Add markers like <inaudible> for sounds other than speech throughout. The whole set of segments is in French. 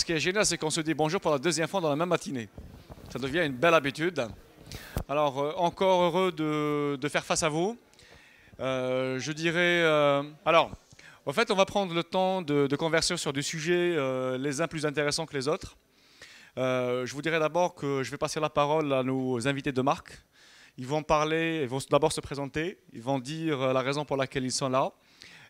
Ce qui est génial, c'est qu'on se dit bonjour pour la deuxième fois dans la même matinée. Ça devient une belle habitude. Alors, euh, encore heureux de, faire face à vous. Euh, je dirais. Euh, alors, en fait, on va prendre le temps de, converser sur des sujets les uns plus intéressants que les autres. je vous dirais d'abord que je vais passer la parole à nos invités de marque. Ils vont parler, ils vont d'abord se présenter, ils vont dire la raison pour laquelle ils sont là.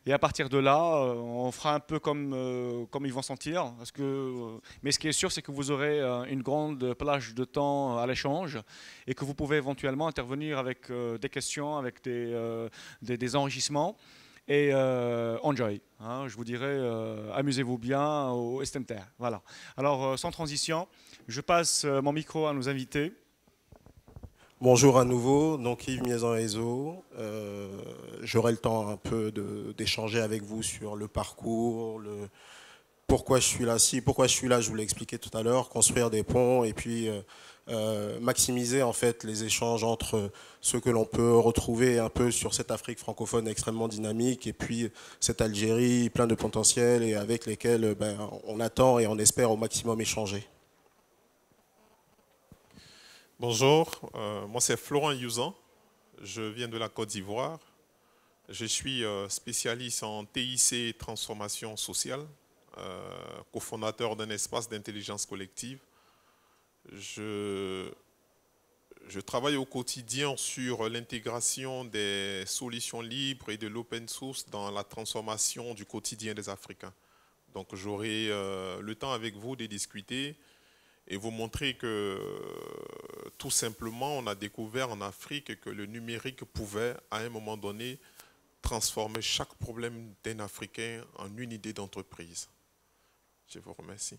Et à partir de là, euh, on fera un peu comme, euh, comme ils vont sentir. Parce que, euh, mais ce qui est sûr, c'est que vous aurez une grande plage de temps à l'échange et que vous pouvez éventuellement intervenir avec des questions, avec des, des, enrichissements. Et enjoy. Hein, je vous dirais, amusez-vous bien au Estenter. Voilà. Alors, sans transition, je passe mon micro à nos invités. Bonjour à nouveau, donc Yves Miezan Réseau. Euh, J'aurai le temps un peu d'échanger avec vous sur le parcours, pourquoi je suis là. Si, pourquoi je suis là, je vous l'ai expliqué tout à l'heure, construire des ponts et puis euh, euh, maximiser en fait les échanges entre ce que l'on peut retrouver un peu sur cette Afrique francophone extrêmement dynamique et puis cette Algérie plein de potentiel et avec lesquels ben, on attend et on espère au maximum échanger. Bonjour, euh, moi c'est Florent Youzan, je viens de la Côte d'Ivoire. Je suis euh, spécialiste en TIC transformation sociale, euh, cofondateur d'un espace d'intelligence collective. Je travaille au quotidien sur l'intégration des solutions libres et de l'open source dans la transformation du quotidien des Africains. Donc j'aurai le temps avec vous de discuter et vous montrer que tout simplement, on a découvert en Afrique que le numérique pouvait, à un moment donné, transformer chaque problème d'un Africain en une idée d'entreprise. Je vous remercie.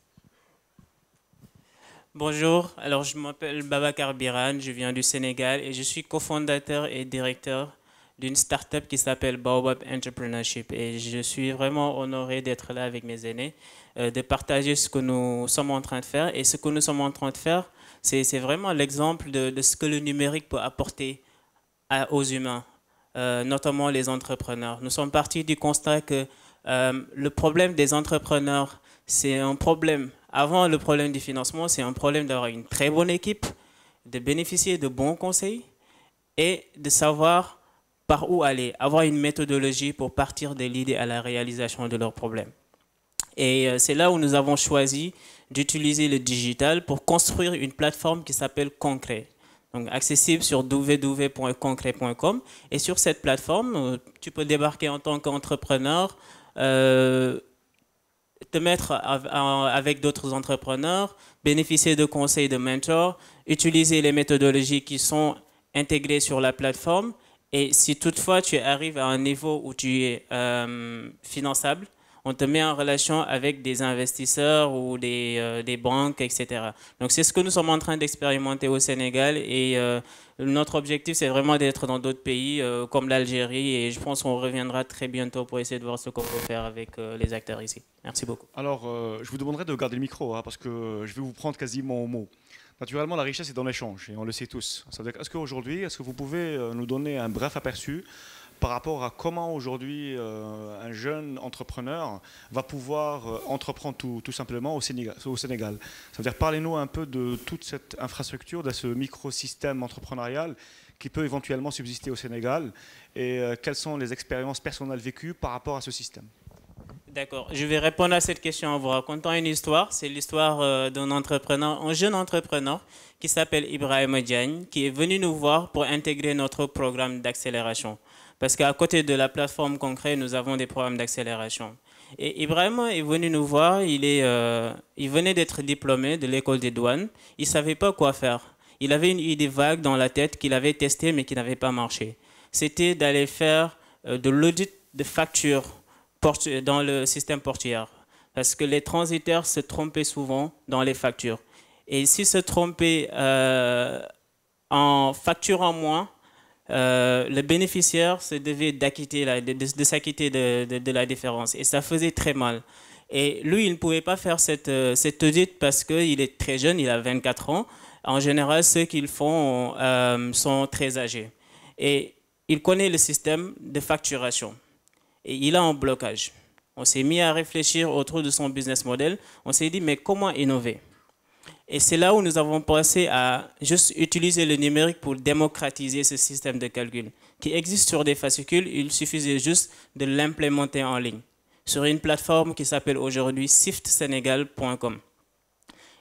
Bonjour, alors je m'appelle Baba Karbiran, je viens du Sénégal et je suis cofondateur et directeur d'une start-up qui s'appelle Baobab Entrepreneurship. Et je suis vraiment honoré d'être là avec mes aînés, euh, de partager ce que nous sommes en train de faire. Et ce que nous sommes en train de faire, c'est vraiment l'exemple de, ce que le numérique peut apporter aux humains, euh, notamment les entrepreneurs. Nous sommes partis du constat que euh, le problème des entrepreneurs, c'est un problème, avant le problème du financement, c'est un problème d'avoir une très bonne équipe, de bénéficier de bons conseils et de savoir par où aller, avoir une méthodologie pour partir de l'idée à la réalisation de leurs problèmes. Et euh, c'est là où nous avons choisi d'utiliser le digital pour construire une plateforme qui s'appelle Concret. Donc accessible sur www.concret.com. Et sur cette plateforme, euh, tu peux débarquer en tant qu'entrepreneur, euh, te mettre avec d'autres entrepreneurs, bénéficier de conseils de mentors, utiliser les méthodologies qui sont intégrées sur la plateforme et si toutefois tu arrives à un niveau où tu es euh, finançable, on te met en relation avec des investisseurs ou des, euh, banques, etc. Donc c'est ce que nous sommes en train d'expérimenter au Sénégal et euh, notre objectif c'est vraiment d'être dans d'autres pays comme l'Algérie et je pense qu'on reviendra très bientôt pour essayer de voir ce qu'on peut faire avec les acteurs ici. Merci beaucoup. Alors je vous demanderai de garder le micro hein, parce que je vais vous prendre quasiment au mot. Naturellement, la richesse est dans l'échange, et on le sait tous. Est-ce qu'aujourd'hui, est-ce que vous pouvez euh, nous donner un bref aperçu par rapport à comment aujourd'hui euh, un jeune entrepreneur va pouvoir euh, entreprendre tout, simplement au Sénégal, au Sénégal? Ça veut dire parlez-nous un peu de toute cette infrastructure, de ce microsystème entrepreneurial qui peut éventuellement subsister au Sénégal et quelles sont les expériences personnelles vécues par rapport à ce système? D'accord. Je vais répondre à cette question en vous racontant une histoire. C'est l'histoire euh, d'un entrepreneur, un jeune entrepreneur qui s'appelle Ibrahim Diagne, qui est venu nous voir pour intégrer notre programme d'accélération. Parce qu'à côté de la plateforme concrète, nous avons des programmes d'accélération. Et Ibrahim est venu nous voir, il, est, euh, il venait d'être diplômé de l'école des douanes, il ne savait pas quoi faire. Il avait une idée vague dans la tête qu'il avait testée mais qui n'avait pas marché. C'était d'aller faire euh, de l'audit de factures dans le système portuaire. Parce que les transitaires se trompaient souvent dans les factures. Et s'ils se trompaient euh, en facturant moins, euh, le bénéficiaire se devait de, s'acquitter de, la différence. Et ça faisait très mal. Et lui, il ne pouvait pas faire cette, euh, cette audit parce qu'il est très jeune, il a 24 ans. En général, ceux qui le font sont très âgés. Et il connaît le système de facturation et il a un blocage. On s'est mis à réfléchir autour de son business model. On s'est dit, mais comment innover? Et c'est là où nous avons pensé à juste utiliser le numérique pour démocratiser ce système de calcul qui existe sur des fascicules. Il suffisait juste de l'implémenter en ligne sur une plateforme qui s'appelle aujourd'hui siftsenegal.com.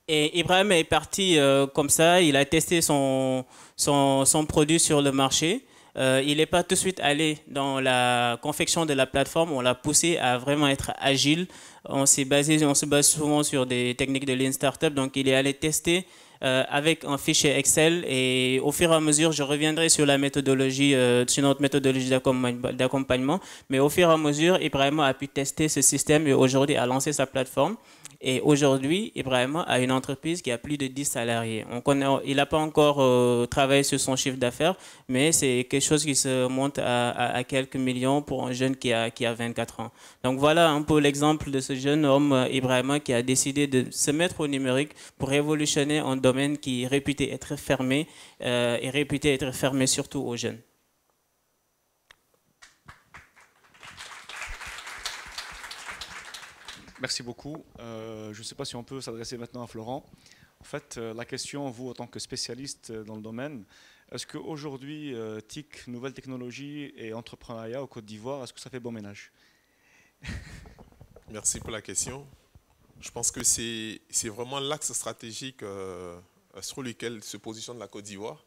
Et Ibrahim est parti euh, comme ça, il a testé son, son, son produit sur le marché. Euh, il n'est pas tout de suite allé dans la confection de la plateforme, on l'a poussé à vraiment être agile. On s'est basé, on se base souvent sur des techniques de Lean Startup, donc il est allé tester euh, avec un fichier Excel et au fur et à mesure, je reviendrai sur la méthodologie, euh, sur notre méthodologie d'accompagnement, mais au fur et à mesure, Ibrahim a pu tester ce système et aujourd'hui a lancé sa plateforme. Et aujourd'hui, Ibrahim a une entreprise qui a plus de 10 salariés. On il n'a pas encore euh, travaillé sur son chiffre d'affaires, mais c'est quelque chose qui se monte à, quelques millions pour un jeune qui a, qui a 24 ans. Donc voilà un peu l'exemple de ce jeune homme, euh, Ibrahim, qui a décidé de se mettre au numérique pour révolutionner un domaine qui est réputé être fermé euh, et réputé être fermé surtout aux jeunes. Merci beaucoup. Euh, je ne sais pas si on peut s'adresser maintenant à Florent. En fait, euh, la question, vous, en tant que spécialiste euh, dans le domaine, est-ce qu'aujourd'hui, TIC, nouvelles technologies et entrepreneuriat au Côte d'Ivoire, est-ce que ça fait bon ménage? Merci pour la question. Je pense que c'est vraiment l'axe stratégique sur lequel se positionne la Côte d'Ivoire.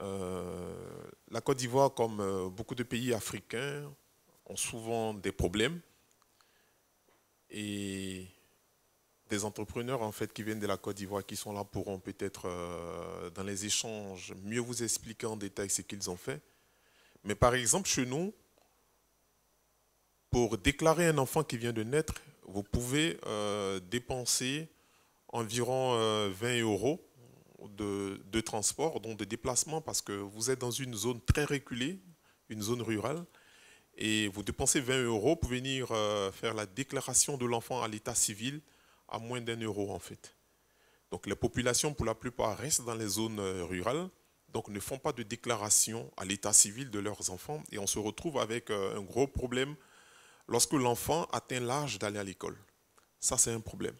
la Côte d'Ivoire, comme beaucoup de pays africains, ont souvent des problèmes et des entrepreneurs en fait qui viennent de la Côte d'Ivoire qui sont là pourront peut-être euh, dans les échanges mieux vous expliquer en détail ce qu'ils ont fait. Mais par exemple chez nous, pour déclarer un enfant qui vient de naître, vous pouvez euh, dépenser environ 20 euh, euros de, transport, donc de déplacement, parce que vous êtes dans une zone très reculée, une zone rurale et vous dépensez 20 euros pour venir euh, faire la déclaration de l'enfant à l'état civil à moins d'un euro en fait. Donc les populations pour la plupart restent dans les zones rurales, donc ne font pas de déclaration à l'état civil de leurs enfants et on se retrouve avec un gros problème lorsque l'enfant atteint l'âge d'aller à l'école. Ça c'est un problème.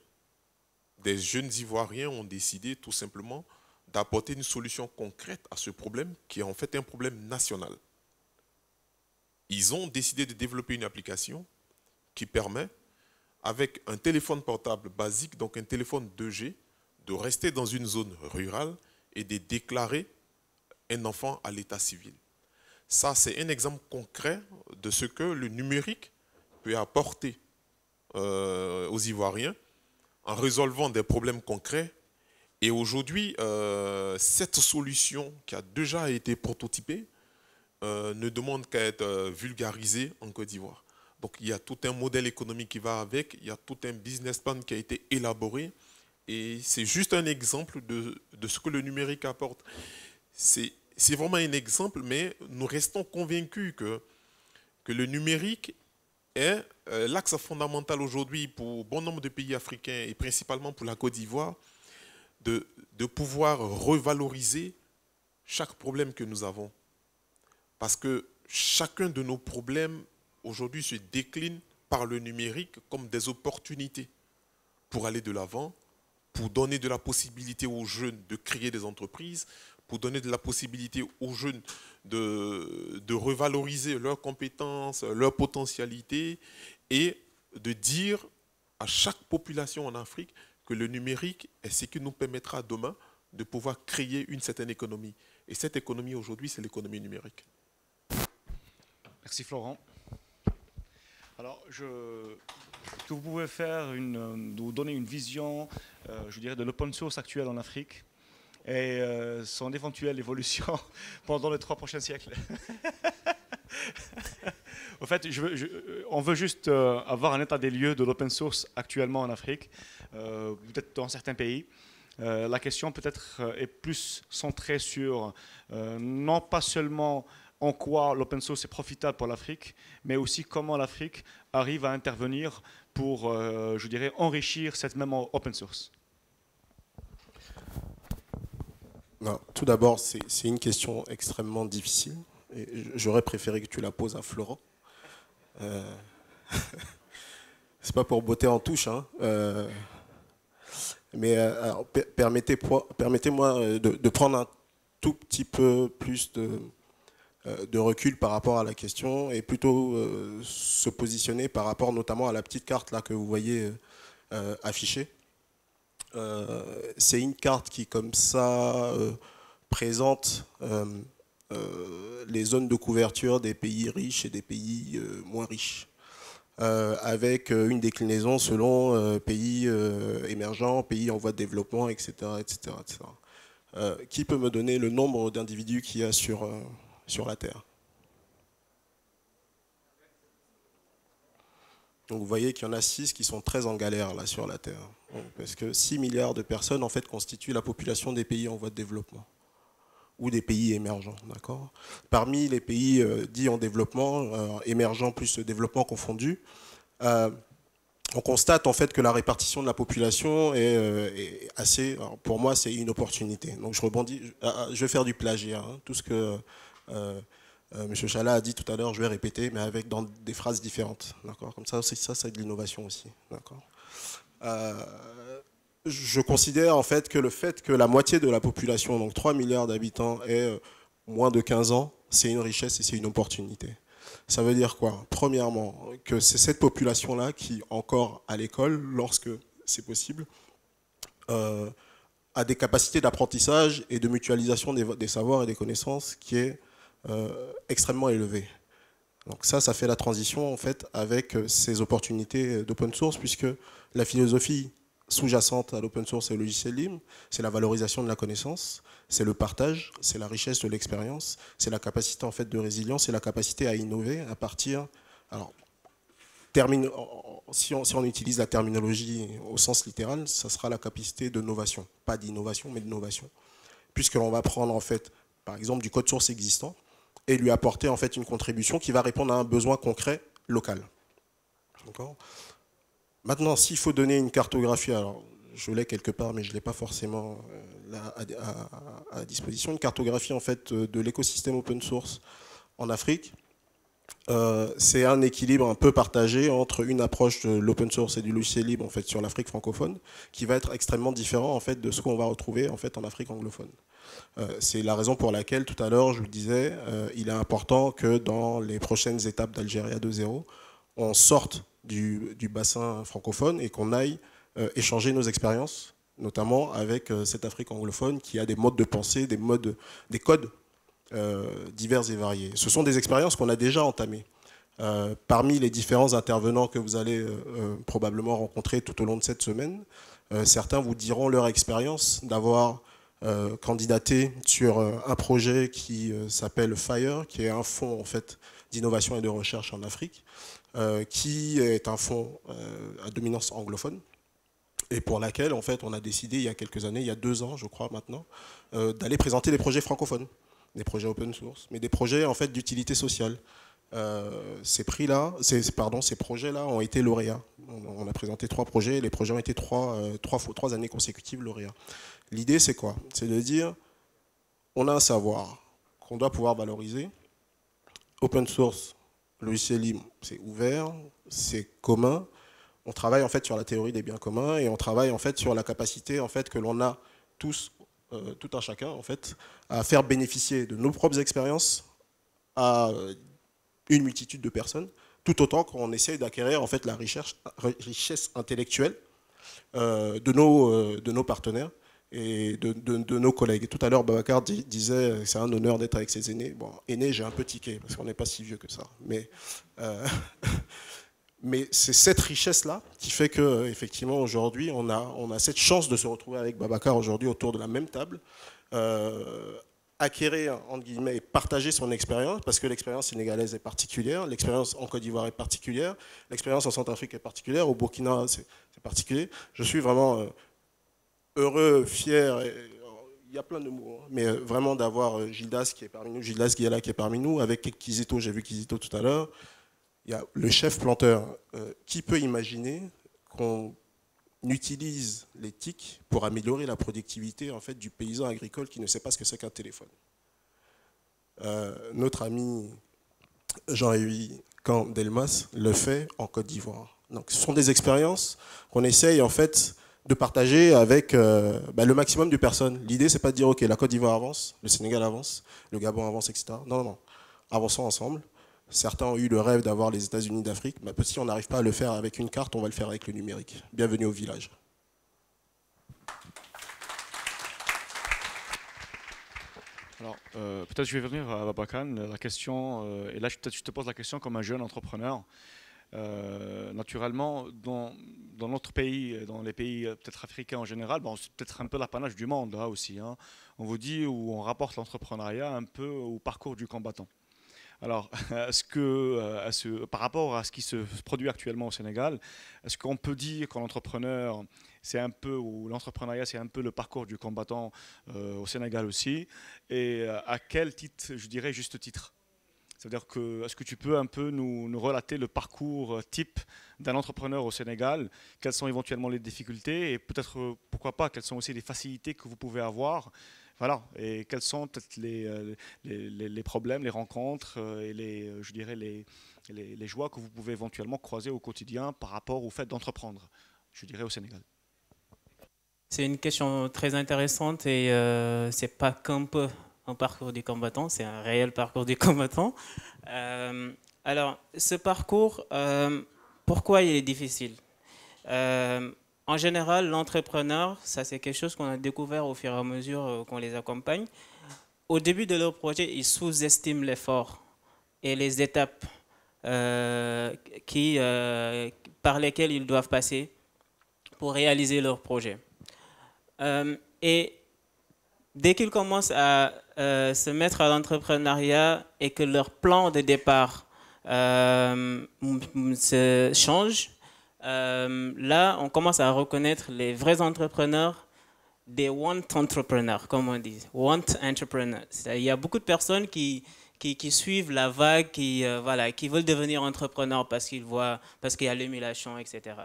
Des jeunes Ivoiriens ont décidé tout simplement d'apporter une solution concrète à ce problème qui est en fait un problème national ils ont décidé de développer une application qui permet, avec un téléphone portable basique, donc un téléphone 2G, de rester dans une zone rurale et de déclarer un enfant à l'état civil. Ça, c'est un exemple concret de ce que le numérique apporter euh, aux Ivoiriens en résolvant des problèmes concrets. Et aujourd'hui, euh, cette solution qui a déjà été prototypée, euh, ne demande qu'à être euh, vulgarisé en Côte d'Ivoire. Donc il y a tout un modèle économique qui va avec, il y a tout un business plan qui a été élaboré, et c'est juste un exemple de, ce que le numérique apporte. C'est vraiment un exemple, mais nous restons convaincus que, que le numérique est euh, l'axe fondamental aujourd'hui pour bon nombre de pays africains et principalement pour la Côte d'Ivoire de pouvoir revaloriser chaque problème que nous avons. Parce que chacun de nos problèmes aujourd'hui se décline par le numérique comme des opportunités pour aller de l'avant, pour donner de la possibilité aux jeunes de créer des entreprises, pour donner de la possibilité aux jeunes de, revaloriser leurs compétences, leurs potentialités et de dire à chaque population en Afrique que le numérique est ce qui nous permettra demain de pouvoir créer une certaine économie. Et cette économie aujourd'hui, c'est l'économie numérique. Merci Florent. Alors, je, que vous pouvez faire une, vous donner une vision, euh, je dirais, de l'open source actuel en Afrique et euh, son éventuelle évolution <laughs> pendant les trois prochains siècles. <laughs> en fait, on veut juste euh, avoir un état des lieux de l'open source actuellement en Afrique, peut-être dans certains pays. la question peut-être est plus centrée sur non pas seulement en quoi l'open source est profitable pour l'Afrique, mais aussi comment l'Afrique arrive à intervenir pour, euh, je dirais, enrichir cette même open source. tout d'abord, c'est une question extrêmement difficile. J'aurais préféré que tu la poses à Florent. Euh, <laughs> c'est pas pour botter en touche, hein. Euh, mais permettez-moi permettez de, de, prendre un tout petit peu plus de, de recul par rapport à la question et plutôt se positionner par rapport notamment à la petite carte là que vous voyez affichée. c'est une carte qui, comme ça, présente euh, les zones de couverture des pays riches et des pays euh, moins riches. Euh, avec une déclinaison selon pays émergents, pays en voie de développement, etc. etc., qui peut me donner le nombre d'individus qu'il y a sur, sur la Terre Donc vous voyez qu'il y en a 6 qui sont très en galère là sur la Terre. parce que 6 milliards de personnes en fait constituent la population des pays en voie de développement ou des pays émergents. D'accord? Parmi les pays euh, dits en développement, euh, émergents plus développement confondu, euh, on constate en fait que la répartition de la population est, assez. pour moi, c'est une opportunité. Donc je rebondis. je vais faire du plagiat. Hein. tout ce que M. Chala a dit tout à l'heure, je vais répéter, mais avec dans des phrases différentes. D'accord? Comme ça, ça, c'est de l'innovation aussi. D'accord? Je considère en fait que le fait que la moitié de la population, donc 3 milliards d'habitants, ait euh, moins de 15 ans, c'est une richesse et c'est une opportunité. Ça veut dire quoi? Premièrement, que c'est cette population-là qui, encore à l'école, lorsque c'est possible, euh, a des capacités d'apprentissage et de mutualisation des, savoirs et des connaissances qui est euh, extrêmement élevée. Donc ça, ça fait la transition en fait avec ces opportunités d'open source, puisque la philosophie sous-jacente à l'open source et au logiciel libre, c'est la valorisation de la connaissance, c'est le partage, c'est la richesse de l'expérience, c'est la capacité en fait de résilience, c'est la capacité à innover à partir. Alors, si, on, si on utilise la terminologie au sens littéral, ça sera la capacité de novation, pas d'innovation, mais de novation, puisque l'on va prendre en fait, par exemple, du code source existant et lui apporter en fait une contribution qui va répondre à un besoin concret local. Maintenant, s'il faut donner une cartographie, alors je l'ai quelque part, mais je ne l'ai pas forcément euh, à, disposition, une cartographie en fait euh, de l'écosystème open source en Afrique. Euh, c'est un équilibre un peu partagé entre une approche de l'open source et du logiciel libre en fait sur l'Afrique francophone, qui va être extrêmement différent en fait de ce qu'on va retrouver en fait en Afrique anglophone. c'est la raison pour laquelle tout à l'heure je vous disais, il est important que dans les prochaines étapes d'Algérie 2.0, on sorte du, bassin francophone et qu'on aille euh, échanger nos expériences, notamment avec euh, cette Afrique anglophone qui a des modes de pensée, des, modes, des codes euh, divers et variés. Ce sont des expériences qu'on a déjà entamées. parmi les différents intervenants que vous allez probablement rencontrer tout au long de cette semaine, certains vous diront leur expérience d'avoir candidaté sur un projet qui s'appelle FIRE, qui est un fonds en fait d'innovation et de recherche en Afrique, euh, qui est un fonds euh, à dominance anglophone et pour laquelle en fait on a décidé il y a quelques années, il y a deux ans je crois maintenant, euh, d'aller présenter des projets francophones, des projets open source, mais des projets en fait d'utilité sociale. ces prix-là, pardon, ces projets-là ont été lauréats. On, a présenté trois projets, les projets ont été trois, trois, trois années consécutives lauréats. L'idée c'est quoi? C'est de dire, on a un savoir qu'on doit pouvoir valoriser. Open source, logiciel libre, c'est ouvert, c'est commun. On travaille en fait sur la théorie des biens communs et on travaille en fait sur la capacité en fait que l'on a tous, euh, tout un chacun en fait, à faire bénéficier de nos propres expériences à une multitude de personnes, tout autant qu'on essaie d'acquérir en fait la richesse, intellectuelle euh, de, nos, euh, de nos partenaires et de, nos collègues. tout à l'heure, Babacar disait c'est un honneur d'être avec ses aînés. Bon, aînés, j'ai un peu tiqué, parce qu'on n'est pas si vieux que ça. Mais, euh, <laughs> mais c'est cette richesse-là qui fait que effectivement aujourd'hui, on a, on a cette chance de se retrouver avec Babacar aujourd'hui autour de la même table. Euh, acquérir, entre guillemets, et partager son expérience, parce que l'expérience sénégalaise est particulière, l'expérience en Côte d'Ivoire est particulière, l'expérience en Centrafrique est particulière, au Burkina c'est particulier. Je suis vraiment euh, heureux, fier, il y a plein de mots, hein. mais euh, vraiment d'avoir euh, Gildas qui est parmi nous, Gildas Guiala qui est parmi nous, avec Kizito, j'ai vu Kizito tout à l'heure, il y le chef planteur. Euh, qui peut imaginer qu'on utilise l'éthique pour améliorer la productivité en fait, du paysan agricole qui ne sait pas ce que c'est qu'un téléphone Notre ami Jean-Élie Delmas le fait en Côte d'Ivoire. Donc, ce sont des expériences qu'on essaye en fait de partager avec euh, bah, le maximum de personnes. L'idée, c'est pas de dire ok, la Côte d'Ivoire avance, le Sénégal avance, le Gabon avance, etc. Non, non, non. Avançons ensemble. Certains ont eu le rêve d'avoir les États-Unis d'Afrique. Mais si on n'arrive pas à le faire avec une carte, on va le faire avec le numérique. Bienvenue au village. Alors, euh, peut-être je vais venir à Babakan. La question, euh, et là, peut-être je te pose la question comme un jeune entrepreneur. Euh, naturellement, dans, notre pays, dans les pays peut-être africains en général, bon, c'est peut-être un peu l'apanage du monde là aussi. Hein. On vous dit où on rapporte l'entrepreneuriat un peu au parcours du combattant. Alors, <laughs> est-ce que, euh, ce, par rapport à ce qui se produit actuellement au Sénégal, est-ce qu'on peut dire que l'entrepreneur, c'est un peu, ou l'entrepreneuriat, c'est un peu le parcours du combattant euh, au Sénégal aussi? Et euh, à quel titre, je dirais juste titre? C'est-à-dire que, est-ce que tu peux un peu nous, nous relater le parcours type d'un entrepreneur au Sénégal? Quelles sont éventuellement les difficultés? Et peut-être, pourquoi pas, quelles sont aussi les facilités que vous pouvez avoir voilà. Et quels sont peut-être euh, les, les, problèmes, les rencontres euh, et les, euh, je dirais les, les, joies que vous pouvez éventuellement croiser au quotidien par rapport au fait d'entreprendre, je dirais au Sénégal? C'est une question très intéressante et euh, c'est pas qu'un peu un parcours du combattant, c'est un réel parcours du combattant. alors, ce parcours, pourquoi il est difficile? En général, l'entrepreneur, ça c'est quelque chose qu'on a découvert au fur et à mesure euh, qu'on les accompagne. Au début de leur projet, ils sous-estiment l'effort et les étapes euh, qui, euh, par lesquelles ils doivent passer pour réaliser leur projet. et dès qu'ils commencent à se mettre à l'entrepreneuriat et que leur plan de départ change, euh, là, on commence à reconnaître les vrais entrepreneurs des want entrepreneurs, comme on dit, want entrepreneurs. Il y a beaucoup de personnes qui, qui, suivent la vague, qui, euh, voilà, qui veulent devenir entrepreneurs parce qu'ils voient, parce qu'il y a l'émulation, etc.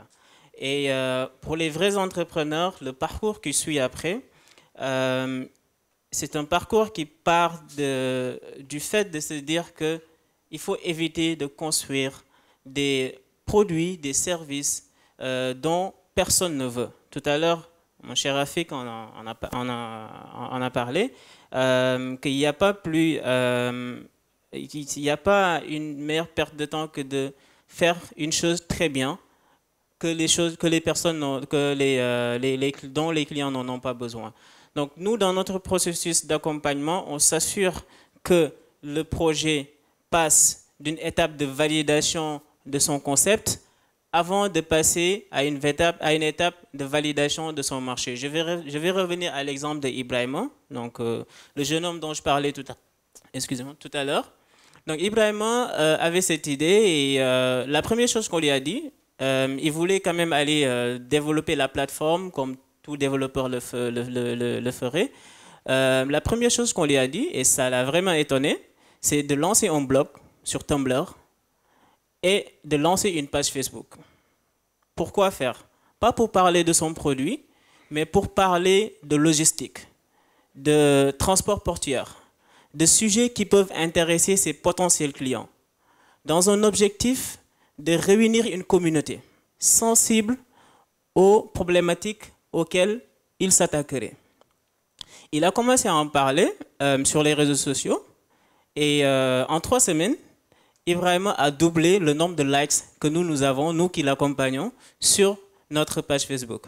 Et euh, pour les vrais entrepreneurs, le parcours qui suit après, c'est un parcours qui part de, du fait de se dire qu'il faut éviter de construire des produits, des services euh, dont personne ne veut. Tout à l'heure, mon cher Rafik en a, parlé, euh, qu'il n'y a pas plus, euh, n'y a pas une meilleure perte de temps que de faire une chose très bien que les choses que les personnes que les, les, dont les clients n'en ont pas besoin. Donc nous, dans notre processus d'accompagnement, on s'assure que le projet passe d'une étape de validation de son concept avant de passer à une étape, à une étape de validation de son marché. Je vais, je vais revenir à l'exemple d'Ibrahima, donc euh, le jeune homme dont je parlais tout à, tout à l'heure. Donc Ibrahima euh, avait cette idée et euh, la première chose qu'on lui a dit, il voulait quand même aller développer la plateforme comme tout développeur le, le, le ferait. la première chose qu'on lui a dit, et ça l'a vraiment étonné, c'est de lancer un blog sur Tumblr et de lancer une page Facebook. Pourquoi faire? Pas pour parler de son produit, mais pour parler de logistique, de transport portuaire, de sujets qui peuvent intéresser ses potentiels clients, dans un objectif de réunir une communauté sensible aux problématiques auxquelles il s'attaquerait. Il a commencé à en parler euh, sur les réseaux sociaux et euh, en trois semaines, Ibrahim a doublé le nombre de likes que nous, nous avons, nous qui l'accompagnons, sur notre page Facebook.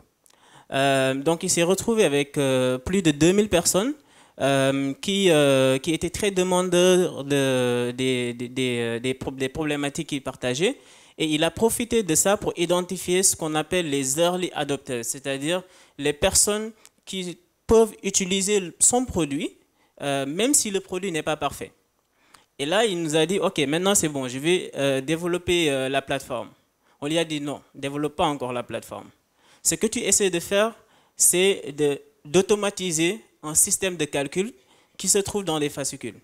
Euh, donc il s'est retrouvé avec euh, plus de 2000 personnes euh, qui, qui étaient très demandeurs de, des, des, des, problématiques qu'il partageait. Et il a profité de ça pour identifier ce qu'on appelle les early adopters, c'est-à-dire les personnes qui peuvent utiliser son produit, même si le produit n'est pas parfait. Et là, il nous a dit, OK, maintenant c'est bon, je vais euh, développer euh, la plateforme. On lui a dit, non, développe pas encore la plateforme. Ce que tu essaies de faire, c'est d'automatiser un système de calcul qui se trouve dans les fascicules.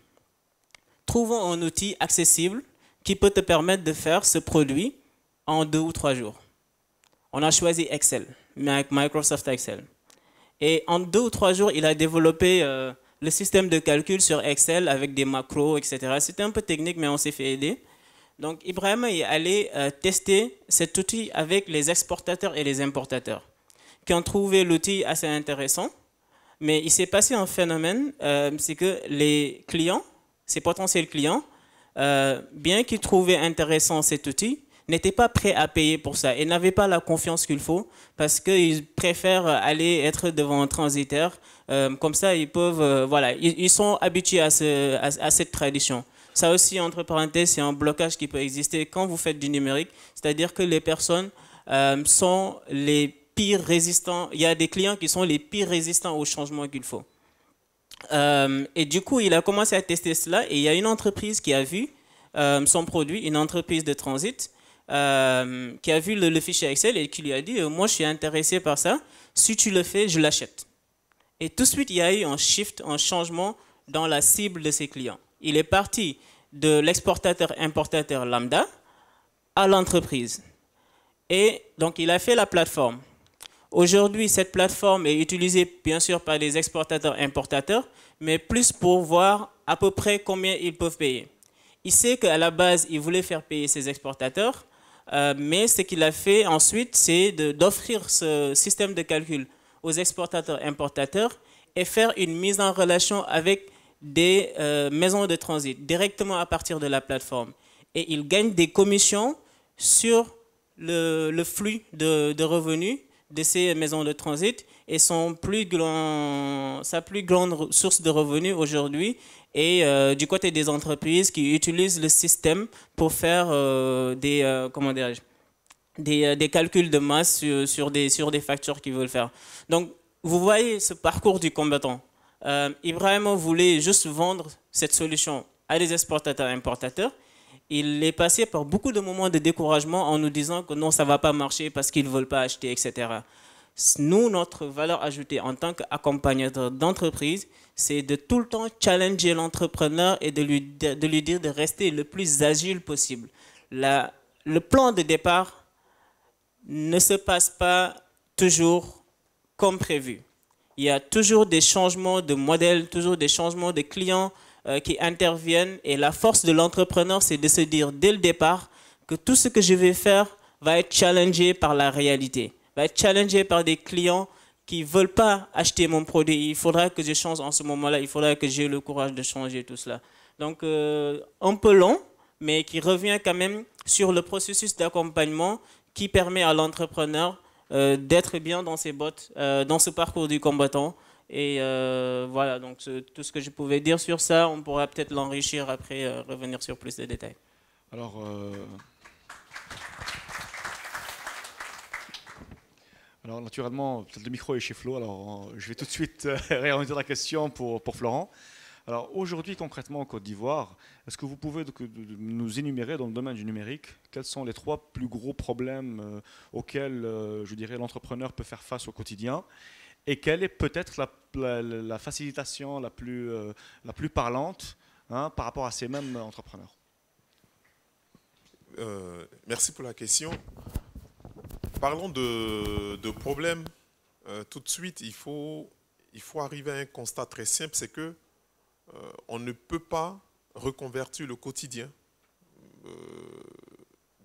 Trouvons un outil accessible qui peut te permettre de faire ce produit en deux ou trois jours. On a choisi Excel, Microsoft Excel. Et en deux ou trois jours, il a développé... Euh, le système de calcul sur Excel avec des macros, etc. C'était un peu technique, mais on s'est fait aider. Donc Ibrahim est allé euh, tester cet outil avec les exportateurs et les importateurs qui ont trouvé l'outil assez intéressant. Mais il s'est passé un phénomène, euh, c'est que les clients, ces potentiels clients, euh, bien qu'ils trouvaient intéressant cet outil, n'étaient pas prêts à payer pour ça et n'avaient pas la confiance qu'il faut parce qu'ils préfèrent aller être devant un transitaire. Comme ça, ils peuvent, voilà, ils, sont habitués à cette tradition. Ça aussi, entre parenthèses, c'est un blocage qui peut exister quand vous faites du numérique, c'est-à-dire que les personnes euh, sont les pires résistants. Il y a des clients qui sont les pires résistants au changement qu'il faut. Euh, et du coup, il a commencé à tester cela et il y a une entreprise qui a vu euh, son produit, une entreprise de transit, qui a vu le, fichier Excel et qui lui a dit, moi je suis intéressé par ça, si tu le fais, je l'achète. Et tout de suite, il y a eu un shift, un changement dans la cible de ses clients. Il est parti de l'exportateur-importateur lambda à l'entreprise. Et donc, il a fait la plateforme. Aujourd'hui, cette plateforme est utilisée bien sûr par les exportateurs-importateurs, mais plus pour voir à peu près combien ils peuvent payer. Il sait qu'à la base, il voulait faire payer ses exportateurs, euh, mais ce qu'il a fait ensuite, c'est d'offrir ce système de calcul aux exportateurs-importateurs et faire une mise en relation avec des euh, maisons de transit directement à partir de la plateforme. Et ils gagnent des commissions sur le, flux de, revenus de ces maisons de transit et son plus grand, sa plus grande source de revenus aujourd'hui est euh, du côté des entreprises qui utilisent le système pour faire euh, des, comment des, des, calculs de masse sur, sur, des, sur des factures qu'ils veulent faire. Donc, vous voyez ce parcours du combattant. Euh, Ibrahim voulait juste vendre cette solution à des exportateurs et importateurs. Il est passé par beaucoup de moments de découragement en nous disant que non, ça ne va pas marcher parce qu'ils ne veulent pas acheter, etc. Nous, notre valeur ajoutée en tant qu'accompagnateur d'entreprise, c'est de tout le temps challenger l'entrepreneur et de lui, de lui dire de rester le plus agile possible. La, le plan de départ ne se passe pas toujours comme prévu il y a toujours des changements de modèles, toujours des changements de clients euh, qui interviennent. Et la force de l'entrepreneur, c'est de se dire dès le départ que tout ce que je vais faire va être challengé par la réalité, va être challengé par des clients qui ne veulent pas acheter mon produit. Il faudra que je change en ce moment-là, il faudra que j'ai le courage de changer tout cela. Donc, euh, un peu long, mais qui revient quand même sur le processus d'accompagnement qui permet à l'entrepreneur euh, d'être bien dans ses bottes, euh, dans ce parcours du combattant. Et euh, voilà, donc tout ce que je pouvais dire sur ça, on pourra peut-être l'enrichir après, revenir sur plus de détails. Alors, alors naturellement, le micro est chez Flo, alors je vais tout de suite <laughs> réorienter la question pour, pour Florent. Alors aujourd'hui, concrètement en Côte d'Ivoire, est-ce que vous pouvez nous énumérer dans le domaine du numérique quels sont les trois plus gros problèmes euh, auxquels, euh, je dirais, l'entrepreneur peut faire face au quotidien? Et quelle est peut-être la, facilitation la plus, euh, la plus parlante hein, par rapport à ces mêmes entrepreneurs? Merci pour la question. Parlons de, de problèmes. tout de suite, il faut, il faut arriver à un constat très simple, c'est que euh, on ne peut pas reconvertir le quotidien euh,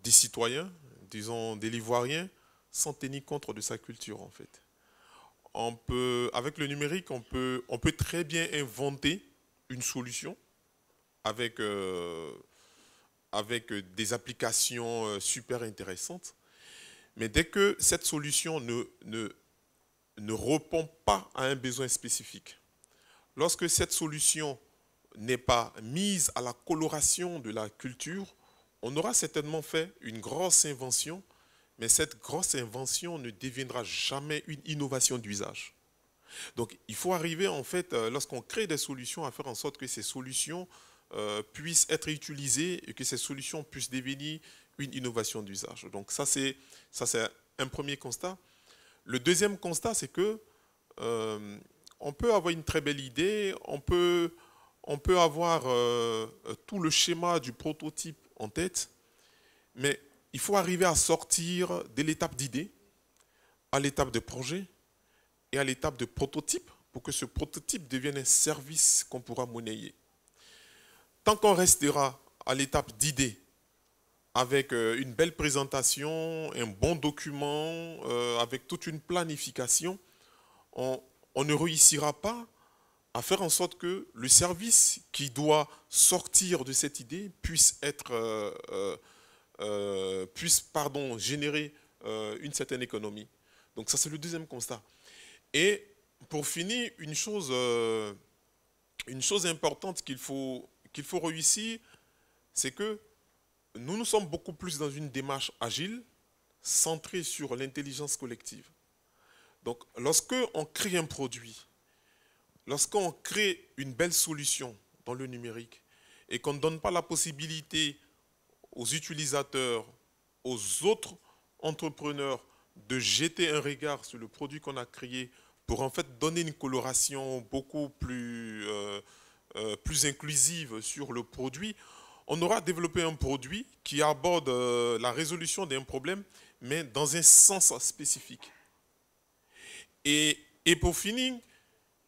des citoyens, disons des Livoiriens, sans tenir compte de sa culture en fait. Avec le numérique, on peut, très bien inventer une solution avec, euh, des applications super intéressantes. Mais dès que cette solution ne répond pas à un besoin spécifique, lorsque cette solution n'est pas mise à la coloration de la culture, on aura certainement fait une grosse invention, mais cette grosse invention ne deviendra jamais une innovation d'usage. Donc il faut arriver en fait, euh, lorsqu'on crée des solutions, à faire en sorte que ces solutions euh, puissent être utilisées et que ces solutions puissent devenir une innovation d'usage. Donc ça c'est un premier constat. Le deuxième constat, c'est que euh, on peut avoir une très belle idée, on peut, on avoir euh, tout le schéma du prototype en tête, mais il faut arriver à sortir de l'étape d'idée à l'étape de projet et à l'étape de prototype pour que ce prototype devienne un service qu'on pourra monnayer. Tant qu'on restera à l'étape d'idée avec euh, une belle présentation, un bon document, euh, avec toute une planification, on, ne réussira pas à faire en sorte que le service qui doit sortir de cette idée puisse être, puisse, pardon, générer une certaine économie. Donc ça, c'est le deuxième constat. Et pour finir, une chose, une chose importante qu'il faut, qu'il faut réussir, c'est que nous, nous sommes beaucoup plus dans une démarche agile, centrée sur l'intelligence collective. Donc, lorsqu'on crée un produit, lorsqu'on crée une belle solution dans le numérique et qu'on ne donne pas la possibilité aux utilisateurs, aux autres entrepreneurs de jeter un regard sur le produit qu'on a créé pour en fait donner une coloration beaucoup plus, euh, euh, inclusive sur le produit, on aura développé un produit qui aborde euh, la résolution d'un problème, mais dans un sens spécifique. Et, pour finir,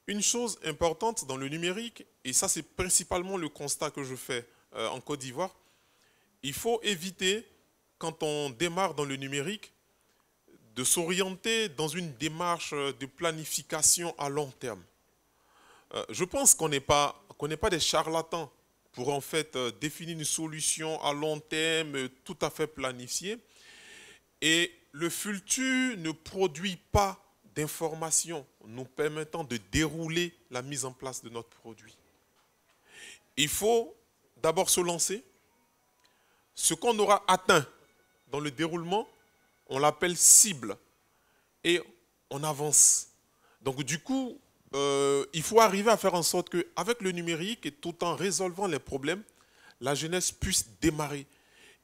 une chose importante dans le numérique, et ça c'est principalement le constat que je fais en Côte d'Ivoire, il faut éviter, quand on démarre dans le numérique, de s'orienter dans une démarche de planification à long terme. Euh, je pense qu'on n'est pas, pas des charlatans pour en fait euh, définir une solution à long terme tout à fait planifiée. Et le futur ne produit pas d'informations nous permettant de dérouler la mise en place de notre produit. Il faut d'abord se lancer. Ce qu'on aura atteint dans le déroulement, on l'appelle cible. Et on avance. Donc du coup, euh, il faut arriver à faire en sorte qu'avec le numérique et tout en résolvant les problèmes, la jeunesse puisse démarrer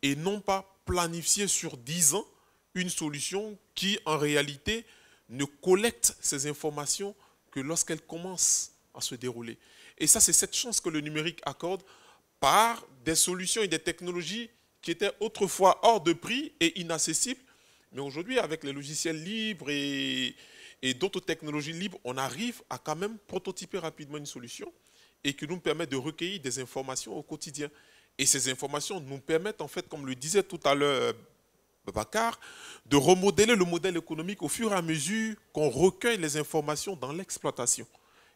et non pas planifier sur 10 ans une solution qui en réalité ne collecte ces informations que lorsqu'elle commence à se dérouler. Et ça, c'est cette chance que le numérique accorde par des solutions et des technologies qui étaient autrefois hors de prix et inaccessibles, mais aujourd'hui, avec les logiciels libres et, d'autres technologies libres, on arrive à quand même prototyper rapidement une solution et qui nous permet de recueillir des informations au quotidien. Et ces informations nous permettent, en fait, comme le disait tout à l'heure De remodeler le modèle économique au fur et à mesure qu'on recueille les informations dans l'exploitation.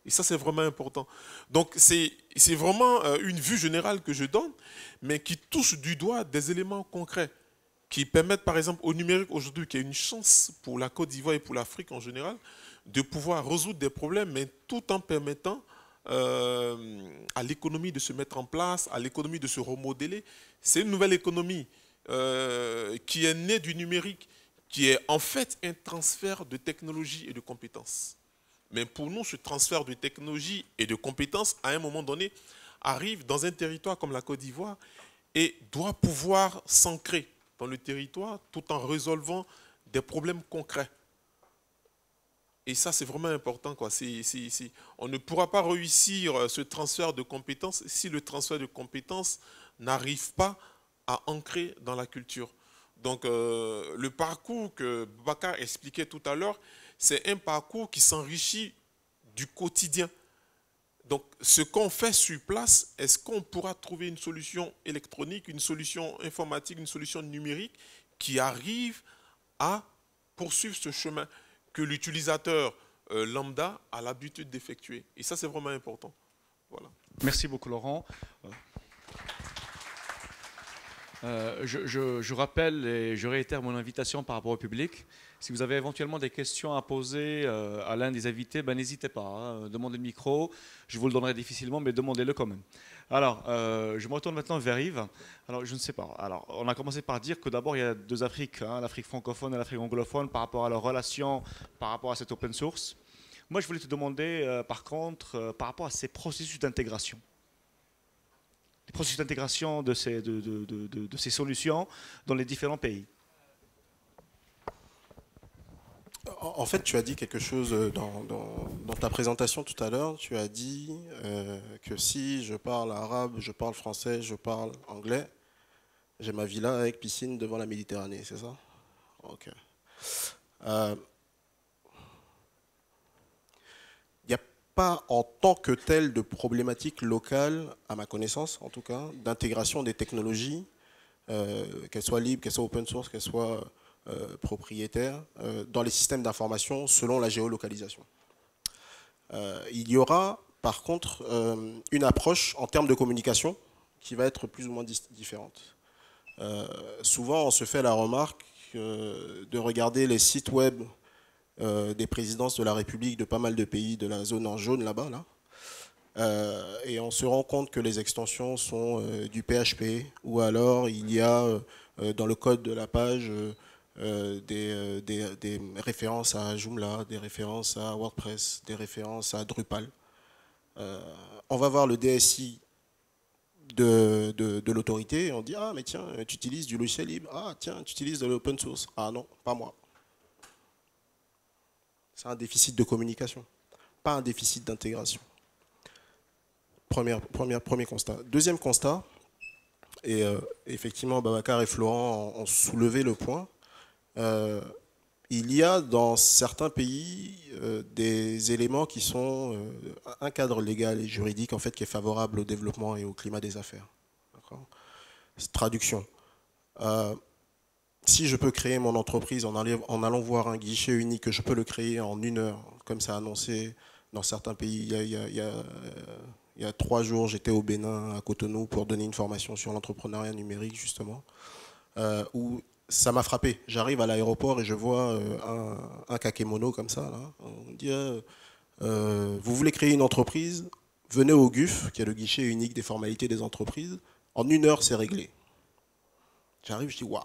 Et ça, c'est vraiment important. Donc, c'est vraiment euh, une vue générale que je donne, mais qui touche du doigt des éléments concrets qui permettent par exemple au numérique aujourd'hui, qui est une chance pour la Côte d'Ivoire et pour l'Afrique en général, de pouvoir résoudre des problèmes, mais tout en permettant euh, à l'économie de se mettre en place, à l'économie de se remodeler. C'est une nouvelle économie euh, qui est née du numérique, qui est en fait un transfert de technologie et de compétences. Mais pour nous, ce transfert de technologie et de compétences, à un moment donné, arrive dans un territoire comme la Côte d'Ivoire et doit pouvoir s'ancrer dans le territoire tout en résolvant des problèmes concrets. Et ça, c'est vraiment important. On ne pourra pas réussir euh, ce transfert de compétences si le transfert de compétences n'arrive pas à ancrer dans la culture. Donc, euh, le parcours que Bakar expliquait tout à l'heure, c'est un parcours qui s'enrichit du quotidien. Donc, ce qu'on fait sur place, est-ce qu'on pourra trouver une solution électronique, une solution informatique, une solution numérique qui arrive à poursuivre ce chemin que l'utilisateur euh, lambda a l'habitude d'effectuer? Et ça, c'est vraiment important. Voilà. Merci beaucoup, Laurent. Euh, je, rappelle et je réitère mon invitation par rapport au public. Si vous avez éventuellement des questions à poser euh, à l'un des invités, ben, n'hésitez pas. Hein. demandez le micro. Je vous le donnerai difficilement, mais demandez-le quand même. Alors, euh, je me retourne maintenant vers Yves. Alors, je ne sais pas. Alors, on a commencé par dire que d'abord, il y a deux Afriques, hein, l'Afrique francophone et l'Afrique anglophone, par rapport à leur relation, par rapport à cette open source. Moi, je voulais te demander, par contre, par rapport à ces processus d'intégration les processus d'intégration de ces, solutions dans les différents pays En fait, tu as dit quelque chose dans, ta présentation tout à l'heure. Tu as dit euh, que si je parle arabe, je parle français, je parle anglais, j'ai ma villa avec piscine devant la Méditerranée, c'est ça? Ok. Euh, pas en tant que tel de problématique locale, à ma connaissance en tout cas, d'intégration des technologies qu'elle soit libre, qu'elle soit open source, qu'elle soit propriétaire, dans les systèmes d'information selon la géolocalisation. il y aura par contre une approche en termes de communication qui va être plus ou moins différente. souvent, on se fait la remarque de regarder les sites web euh, des présidences de la République de pas mal de pays de la zone en jaune là-bas. Là. Euh, et on se rend compte que les extensions sont euh, du PHP ou alors il y a dans le code de la page des, références à Joomla, des références à WordPress, des références à Drupal. on va voir le DSI de, de, de l'autorité et on dit Ah, mais tiens, tu utilises du logiciel libre. Ah, tiens, tu utilises de l'open source. Ah non, pas moi. C'est un déficit de communication, pas un déficit d'intégration. Premier, constat. Deuxième constat, et euh, effectivement Babacar et Florent ont, soulevé le point, euh, il y a dans certains pays euh, des éléments qui sont un cadre légal et juridique en fait qui est favorable au développement et au climat des affaires. Traduction si je peux créer mon entreprise en, allant voir un guichet unique, que je peux le créer en une heure, comme c'est annoncé dans certains pays. Il y a, trois jours, j'étais au Bénin, à Cotonou, pour donner une formation sur l'entrepreneuriat numérique, justement, euh, où ça m'a frappé. J'arrive à l'aéroport et je vois euh, un, kakémono comme ça. On dit euh, Vous voulez créer une entreprise? Venez au GUF, qui est le guichet unique des formalités des entreprises. En une heure, c'est réglé. J'arrive, je dis Waouh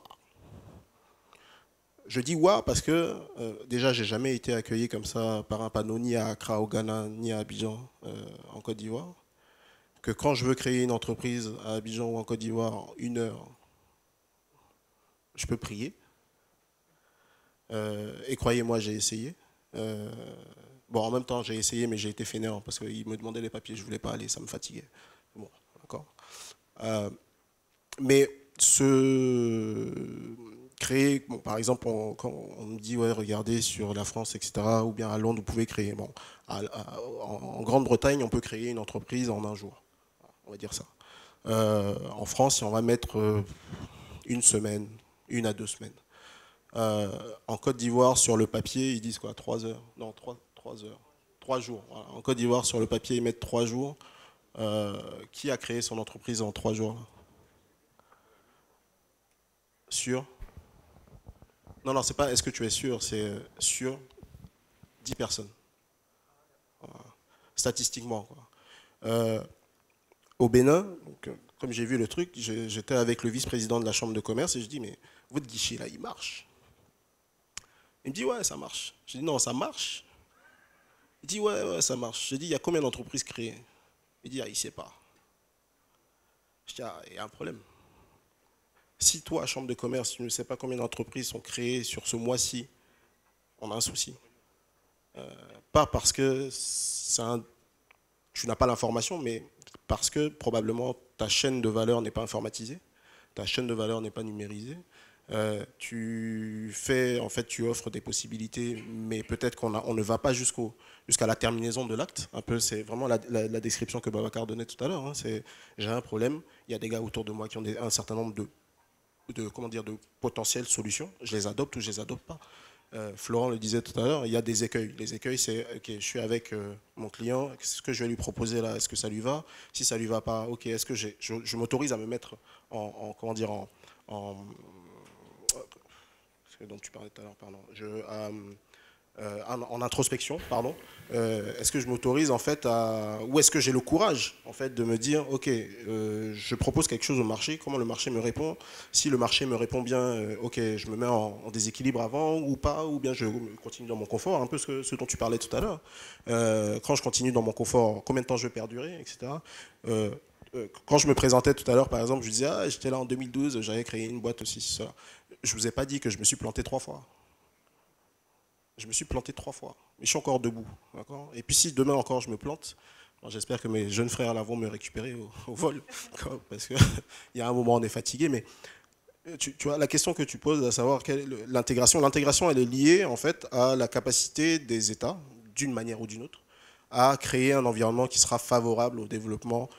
je dis ouais parce que euh, déjà, j'ai jamais été accueilli comme ça par un panneau ni à Accra, au Ghana, ni à Abidjan, euh, en Côte d'Ivoire. Que quand je veux créer une entreprise à Abidjan ou en Côte d'Ivoire, une heure, je peux prier. Euh, et croyez-moi, j'ai essayé. bon, en même temps, j'ai essayé, mais j'ai été fainéant parce qu'ils me demandaient les papiers, je voulais pas aller, ça me fatiguait. Bon, d'accord. mais ce créer, par exemple, quand on me dit, regardez sur la France, etc., ou bien à Londres, vous pouvez créer. En Grande-Bretagne, on peut créer une entreprise en un jour. On va dire ça. Euh, en France, on va mettre euh, une semaine, une à deux semaines. Euh, en Côte d'Ivoire, sur le papier, ils disent quoi? Trois heures Non, trois, trois heures. Trois jours. En Côte d'Ivoire, sur le papier, ils mettent trois jours. qui a créé son entreprise en trois jours Sur? Non, non, c'est pas est-ce que tu es sûr, c'est euh, sur 10 personnes. Statistiquement. Euh, au Bénin, euh, comme j'ai vu le truc, j'étais avec le vice-président de la Chambre de commerce et je dis, mais votre guichet là, il marche. Il me dit, ouais, ça marche. Je dis, non, ça marche. Il dit, ouais, ouais, ça marche. Je dis, il y a combien d'entreprises créées? Il dit, ah, il ne sait pas. Je dis, ah, il y a un problème. Si toi, Chambre de commerce, tu ne sais pas combien d'entreprises sont créées sur ce mois-ci, on a un souci. Euh, pas parce que tu n'as pas l'information, mais parce que probablement ta chaîne de valeur n'est pas informatisée, ta chaîne de valeur n'est pas numérisée. Euh, tu fais, en fait, tu offres des possibilités, mais peut-être qu'on on ne va pas jusqu'à la terminaison de l'acte. Un peu, c'est vraiment la, description que Babacar donnait tout à l'heure. Hein. C'est, j'ai un problème, il y a des gars autour de moi qui ont un certain nombre de de, comment dire, de potentielles solutions. Je les adopte ou je les adopte pas. Euh, Florent le disait tout à l'heure, il y a des écueils. Les écueils, c'est ok, je suis avec euh, mon client, qu'est-ce que je vais lui proposer là Est-ce que ça lui va? Si ça lui va pas, ok, est-ce que je, je m'autorise à me mettre en, comment dire en, ce dont tu parlais tout à l'heure, pardon. Je, euh, euh, en, introspection, pardon. Euh, est-ce que je m'autorise en fait à, ou est-ce que j'ai le courage en fait de me dire, ok, euh, je propose quelque chose au marché, comment le marché me répond Si le marché me répond bien, ok, je me mets en, déséquilibre avant ou pas, ou bien je continue dans mon confort, un peu ce, dont tu parlais tout à l'heure. quand je continue dans mon confort, combien de temps je vais perdurer, etc. quand je me présentais tout à l'heure, par exemple, je disais, ah, j'étais là en 2012, j'avais créé une boîte aussi, ça. Je vous ai pas dit que je me suis planté trois fois. Je me suis planté trois fois, mais je suis encore debout. Et puis si demain encore je me plante, j'espère que mes jeunes frères là vont me récupérer au, vol, <laughs> parce qu'il <laughs> y a un moment on est fatigué, mais tu, vois, la question que tu poses, à savoir l'intégration, l'intégration elle est liée en fait à la capacité des États, d'une manière ou d'une autre, à créer un environnement qui sera favorable au développement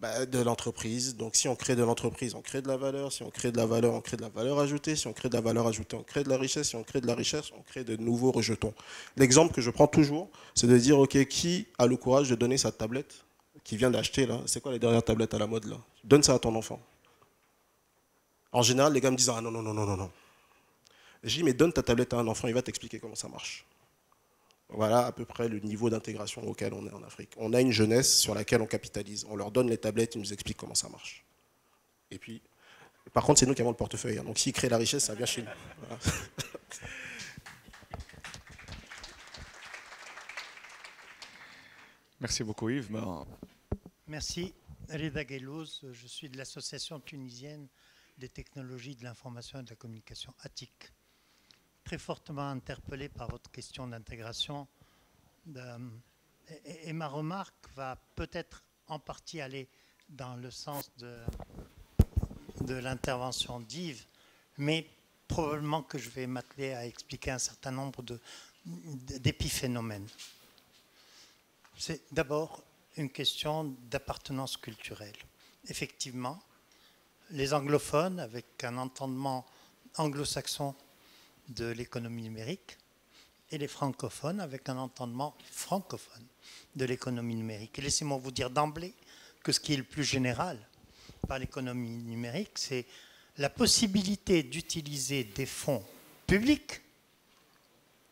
bah, de l'entreprise. Donc si on crée de l'entreprise, on crée de la valeur. Si on crée de la valeur, on crée de la valeur ajoutée. Si on crée de la valeur ajoutée, on crée de la richesse. Si on crée de la richesse, on crée de nouveaux rejetons. L'exemple que je prends toujours, c'est de dire, OK, qui a le courage de donner sa tablette qui vient d'acheter là? C'est quoi les dernières tablettes à la mode là? Donne ça à ton enfant. En général, les gars me disent, ah non, non, non, non, non, non. Je dis, mais donne ta tablette à un enfant, il va t'expliquer comment ça marche. Voilà à peu près le niveau d'intégration auquel on est en Afrique. On a une jeunesse sur laquelle on capitalise. On leur donne les tablettes, ils nous expliquent comment ça marche. Et puis, par contre, c'est nous qui avons le portefeuille. Hein. Donc s'ils créent la richesse, ça vient chez nous. <laughs> Merci beaucoup Yves. Merci. Reda Gelouz, je suis de l'Association tunisienne des technologies de l'information et de la communication ATIC très fortement interpellé par votre question d'intégration. Et, ma remarque va peut-être en partie aller dans le sens de l'intervention d'Yves, mais probablement que je vais m'atteler à expliquer un certain nombre d'épiphénomènes. C'est d'abord une question d'appartenance culturelle. Effectivement, les anglophones, avec un entendement anglo-saxon de l'économie numérique et les francophones avec un entendement francophone de l'économie numérique. Et laissez-moi vous dire d'emblée que ce qui est le plus général par l'économie numérique, c'est la possibilité d'utiliser des fonds publics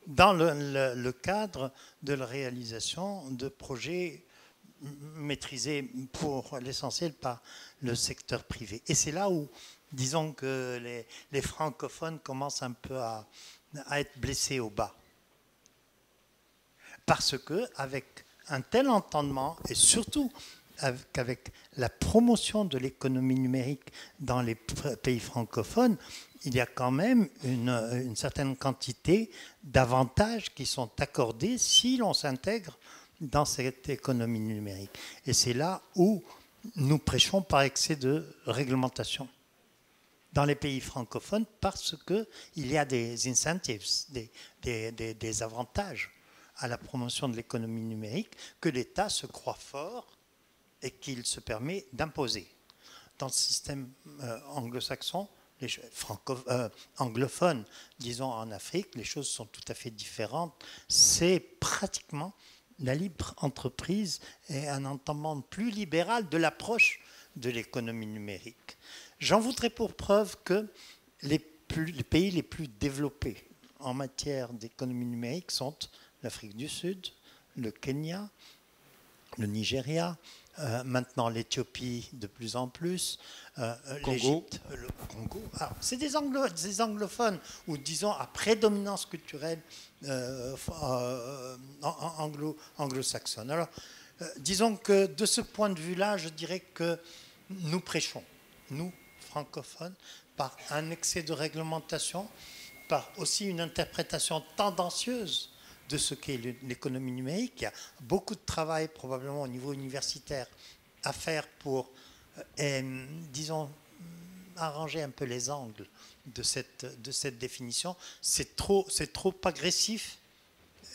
dans le, cadre de la réalisation de projets maîtrisés pour l'essentiel par le secteur privé. Et c'est là où disons que les, francophones commencent un peu à, être blessés au bas. Parce que avec un tel entendement, et surtout avec, la promotion de l'économie numérique dans les pays francophones, il y a quand même une, une certaine quantité d'avantages qui sont accordés si l'on s'intègre dans cette économie numérique. Et c'est là où nous prêchons par excès de réglementation dans les pays francophones parce qu'il y a des incentives, des, des, avantages à la promotion de l'économie numérique que l'État se croit fort et qu'il se permet d'imposer. Dans le système euh, anglo-saxon, les euh, anglophones, disons en Afrique, les choses sont tout à fait différentes. C'est pratiquement la libre entreprise et un entendement plus libéral de l'approche de l'économie numérique. J'en voudrais pour preuve que les, pays les plus développés en matière d'économie numérique sont l'Afrique du Sud, le Kenya, le Nigeria, euh, maintenant l'Éthiopie de plus en plus, euh, l'Égypte, le Congo. C'est des, des, anglophones, ou disons à prédominance culturelle euh, anglo-saxonne. Alors, disons que de ce point de vue-là, je dirais que nous prêchons, nous, francophones, par un excès de réglementation, par aussi une interprétation tendancieuse de ce qu'est l'économie numérique. Il y a beaucoup de travail probablement au niveau universitaire à faire pour, euh, disons, arranger un peu les angles de cette, de cette définition. C'est trop, trop agressif,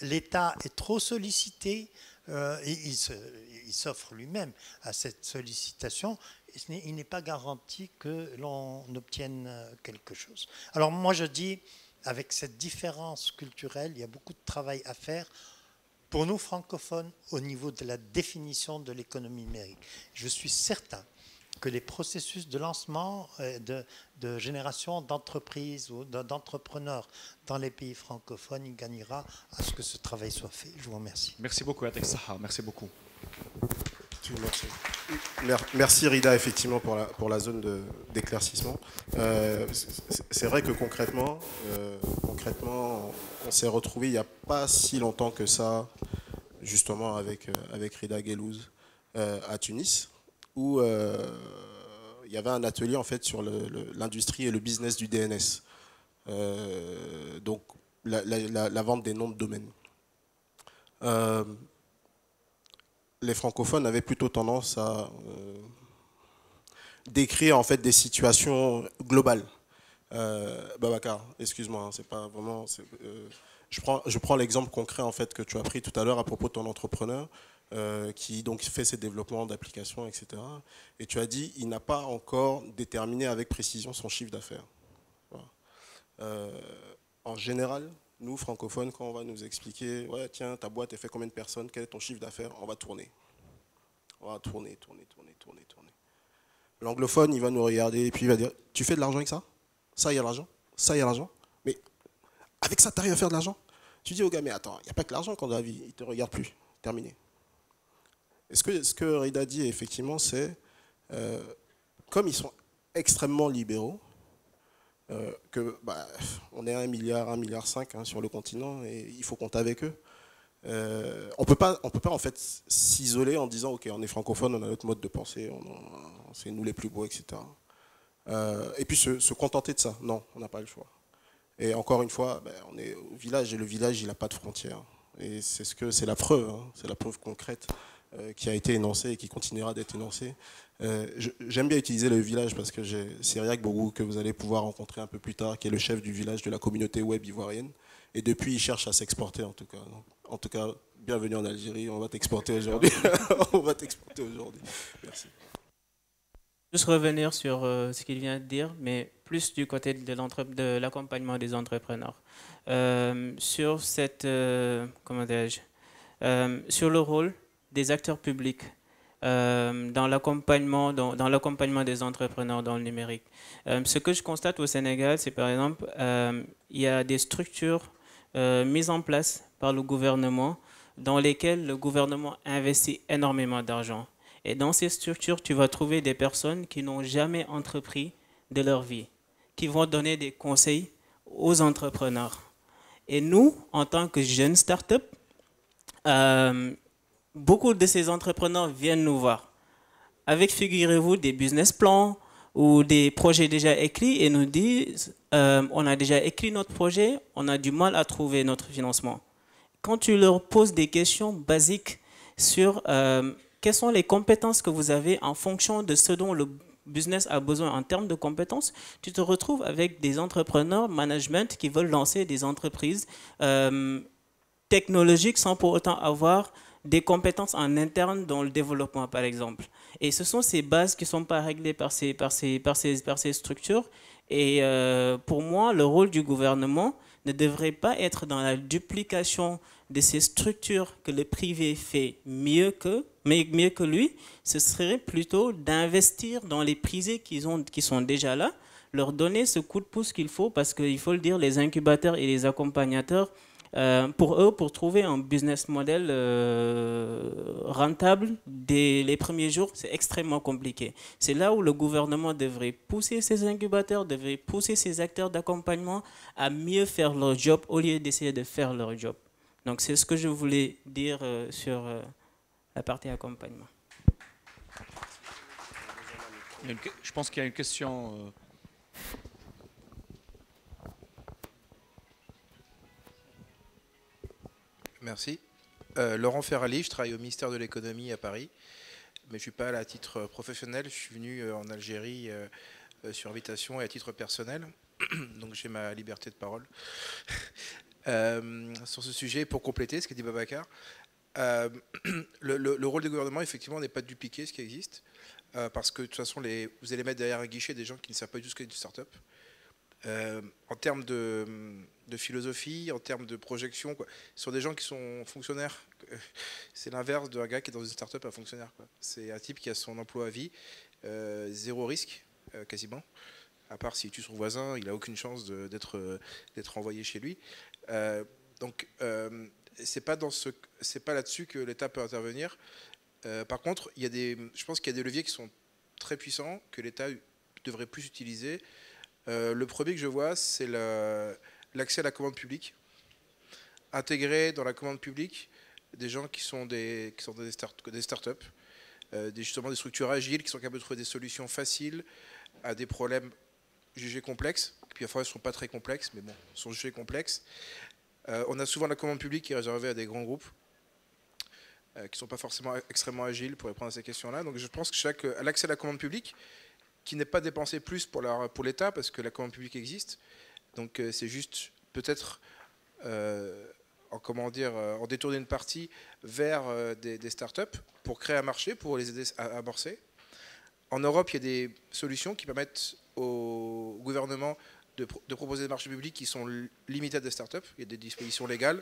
l'État est trop sollicité, euh, il s'offre lui-même à cette sollicitation il n'est pas garanti que l'on obtienne euh, quelque chose. Alors moi je dis, avec cette différence culturelle, il y a beaucoup de travail à faire pour nous francophones au niveau de la définition de l'économie numérique. Je suis certain que les processus de lancement euh, de, génération d'entreprises ou d'entrepreneurs dans les pays francophones, il gagnera à ce que ce travail soit fait. Je vous remercie. Merci beaucoup, Atek Saha. Merci beaucoup. Merci Rida, effectivement, pour la, pour la zone d'éclaircissement. Euh, c'est vrai que concrètement, euh, concrètement on s'est retrouvé il n'y a pas si longtemps que ça, justement, avec, euh, avec Rida Gelouz à Tunis, où il y avait un atelier en fait sur l'industrie et le business du DNS. donc, la, la, vente des noms de domaine les francophones avaient plutôt tendance à euh, décrire en fait des situations globales. Euh, Babacar, excuse-moi, hein, c'est pas vraiment. Euh, je prends, je prends l'exemple concret en fait que tu as pris tout à l'heure à propos de ton entrepreneur. qui donc fait ses développements d'applications, etc. Et tu as dit, il n'a pas encore déterminé avec précision son chiffre d'affaires. En général, nous, francophones, quand on va nous expliquer, ouais, tiens, ta boîte, elle fait combien de personnes, quel est ton chiffre d'affaires, on va tourner. On va tourner, tourner, tourner, tourner, tourner. L'anglophone, il va nous regarder et puis il va dire, tu fais de l'argent avec ça? Ça, il y a l'argent? Ça, il y a l'argent? Mais avec ça, tu arrives à faire de l'argent? Tu dis au gars, mais attends, il n'y a pas que l'argent quand dans la vie, il ne te regarde plus. Terminé. Et ce que, ce que Rida dit, effectivement, c'est, euh, comme ils sont extrêmement libéraux, euh, que bah, on est à 1 milliard, 1 milliard 5 hein, sur le continent et il faut compter avec eux. Euh, on peut pas, on peut pas en fait s'isoler en disant ok, on est francophone, on a notre mode de pensée, c'est nous les plus beaux, etc. et puis se, contenter de ça, non, on n'a pas le choix. Et encore une fois, ben, on est au village et le village il n'a pas de frontières. Et c'est ce que c'est la preuve, hein, c'est la preuve concrète euh, qui a été énoncé et qui continuera d'être énoncé. Euh, j'aime bien utiliser le village parce que j'ai Cyriac Bourou que vous allez pouvoir rencontrer un peu plus tard, qui est le chef du village de la communauté web ivoirienne. Et depuis, il cherche à s'exporter en tout cas. en tout cas, bienvenue en Algérie. On va t'exporter aujourd'hui. <laughs> on va t'exporter aujourd'hui. Merci. Juste revenir sur euh, ce qu'il vient de dire, mais plus du côté de l'accompagnement des entrepreneurs. sur cette, comment sur le rôle des acteurs publics euh, dans l'accompagnement des entrepreneurs dans le numérique. Euh, ce que je constate au Sénégal, c'est par exemple, euh, il y a des structures mises en place par le gouvernement dans lesquelles le gouvernement investit énormément d'argent. Et dans ces structures, tu vas trouver des personnes qui n'ont jamais entrepris de leur vie, qui vont donner des conseils aux entrepreneurs. Et nous, en tant que jeunes start-up, beaucoup de ces entrepreneurs viennent nous voir avec, figurez-vous, des business plans ou des projets déjà écrits et nous disent euh, on a déjà écrit notre projet, on a du mal à trouver notre financement. Quand tu leur poses des questions basiques sur euh, quelles sont les compétences que vous avez en fonction de ce dont le business a besoin en termes de compétences, tu te retrouves avec des entrepreneurs, management qui veulent lancer des entreprises euh, technologiques sans pour autant avoir des compétences en interne dans le développement, par exemple. Et ce sont ces bases qui ne sont pas réglées par ces, par ces, par ces, par ces structures. Et euh, pour moi, le rôle du gouvernement ne devrait pas être dans la duplication de ces structures que le privé fait mieux que, mais mieux que lui. Ce serait plutôt d'investir dans les privés qui, ont, qui sont déjà là, leur donner ce coup de pouce qu'il faut, parce qu'il faut le dire, les incubateurs et les accompagnateurs euh, pour eux, pour trouver un business model euh, rentable dès les premiers jours, c'est extrêmement compliqué. C'est là où le gouvernement devrait pousser ses incubateurs, devrait pousser ses acteurs d'accompagnement à mieux faire leur job au lieu d'essayer de faire leur job. Donc c'est ce que je voulais dire euh, sur la partie accompagnement. Je pense qu'il y a une question Merci. Euh, Laurent Ferrali, je travaille au ministère de l'économie à Paris, mais je ne suis pas là à titre professionnel. Je suis venu euh, en Algérie euh, sur invitation et à titre personnel, <clears throat> donc j'ai ma liberté de parole. <laughs> sur ce sujet, pour compléter ce qu'a dit Babacar, <clears throat> le, rôle du gouvernement, effectivement, n'est pas de dupliquer ce qui existe, parce que de toute façon, vous allez mettre derrière un guichet des gens qui ne savent pas du tout ce qu'est une start-up. Euh, en termes de, philosophie, en termes de projection, quoi. ce sont des gens qui sont fonctionnaires. <laughs> C'est l'inverse d'un gars qui est dans une start-up, un fonctionnaire. C'est un type qui a son emploi à vie, euh, zéro risque, euh, quasiment. À part s'il tue son voisin, il n'a aucune chance d'être envoyé chez lui. donc, c'est pas, pas là-dessus que l'État peut intervenir. par contre, il y a des, je pense qu'il y a des leviers qui sont très puissants que l'État devrait plus utiliser euh, le premier que je vois, c'est l'accès à la commande publique. Intégrer dans la commande publique des gens qui sont des, qui sont des, start, des startups, euh, justement des structures agiles qui sont capables de trouver des solutions faciles à des problèmes jugés complexes. Puis parfois, ils ne sont pas très complexes, mais bon, sont jugés complexes. Euh, on a souvent la commande publique qui est réservée à des grands groupes qui ne sont pas forcément extrêmement agiles pour répondre à ces questions-là. Donc je pense que chaque, l'accès à la commande publique, qui n'est pas dépensé plus pour l'État pour parce que la commande publique existe. Donc euh, c'est juste peut-être euh, en, comment dire, en détourner une partie vers des, startups pour créer un marché, pour les aider à amorcer. En Europe, il y a des solutions qui permettent au gouvernement de, proposer des marchés publics qui sont limités à des startups. Il y a des dispositions légales.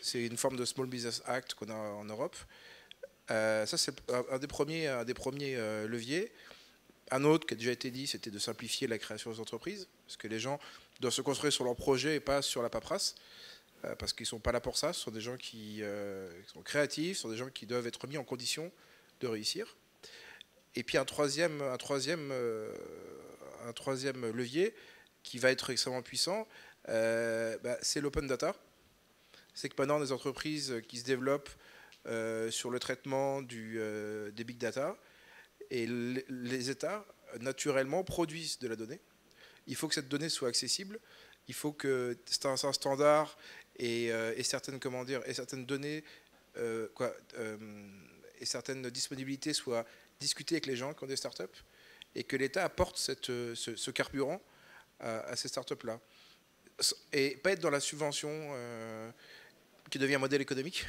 C'est une forme de Small Business Act qu'on a en Europe. Euh, ça, c'est un des premiers, un des premiers euh, leviers. Un autre qui a déjà été dit, c'était de simplifier la création des entreprises, parce que les gens doivent se construire sur leur projet et pas sur la paperasse, euh, parce qu'ils ne sont pas là pour ça. Ce sont des gens qui, sont créatifs, ce sont des gens qui doivent être mis en condition de réussir. Et puis un troisième, un troisième, un troisième levier qui va être extrêmement puissant, bah, c'est l'open data. C'est que pendant des entreprises qui se développent euh, sur le traitement euh, des big data. Et les États, naturellement, produisent de la donnée. Il faut que cette donnée soit accessible. Il faut que c'est un, standard et, euh, et, certaines, comment dire, et certaines données quoi, et certaines disponibilités soient discutées avec les gens qui ont des startups et que l'État apporte cette, ce, carburant à, ces startups-là. Et pas être dans la subvention qui devient un modèle économique,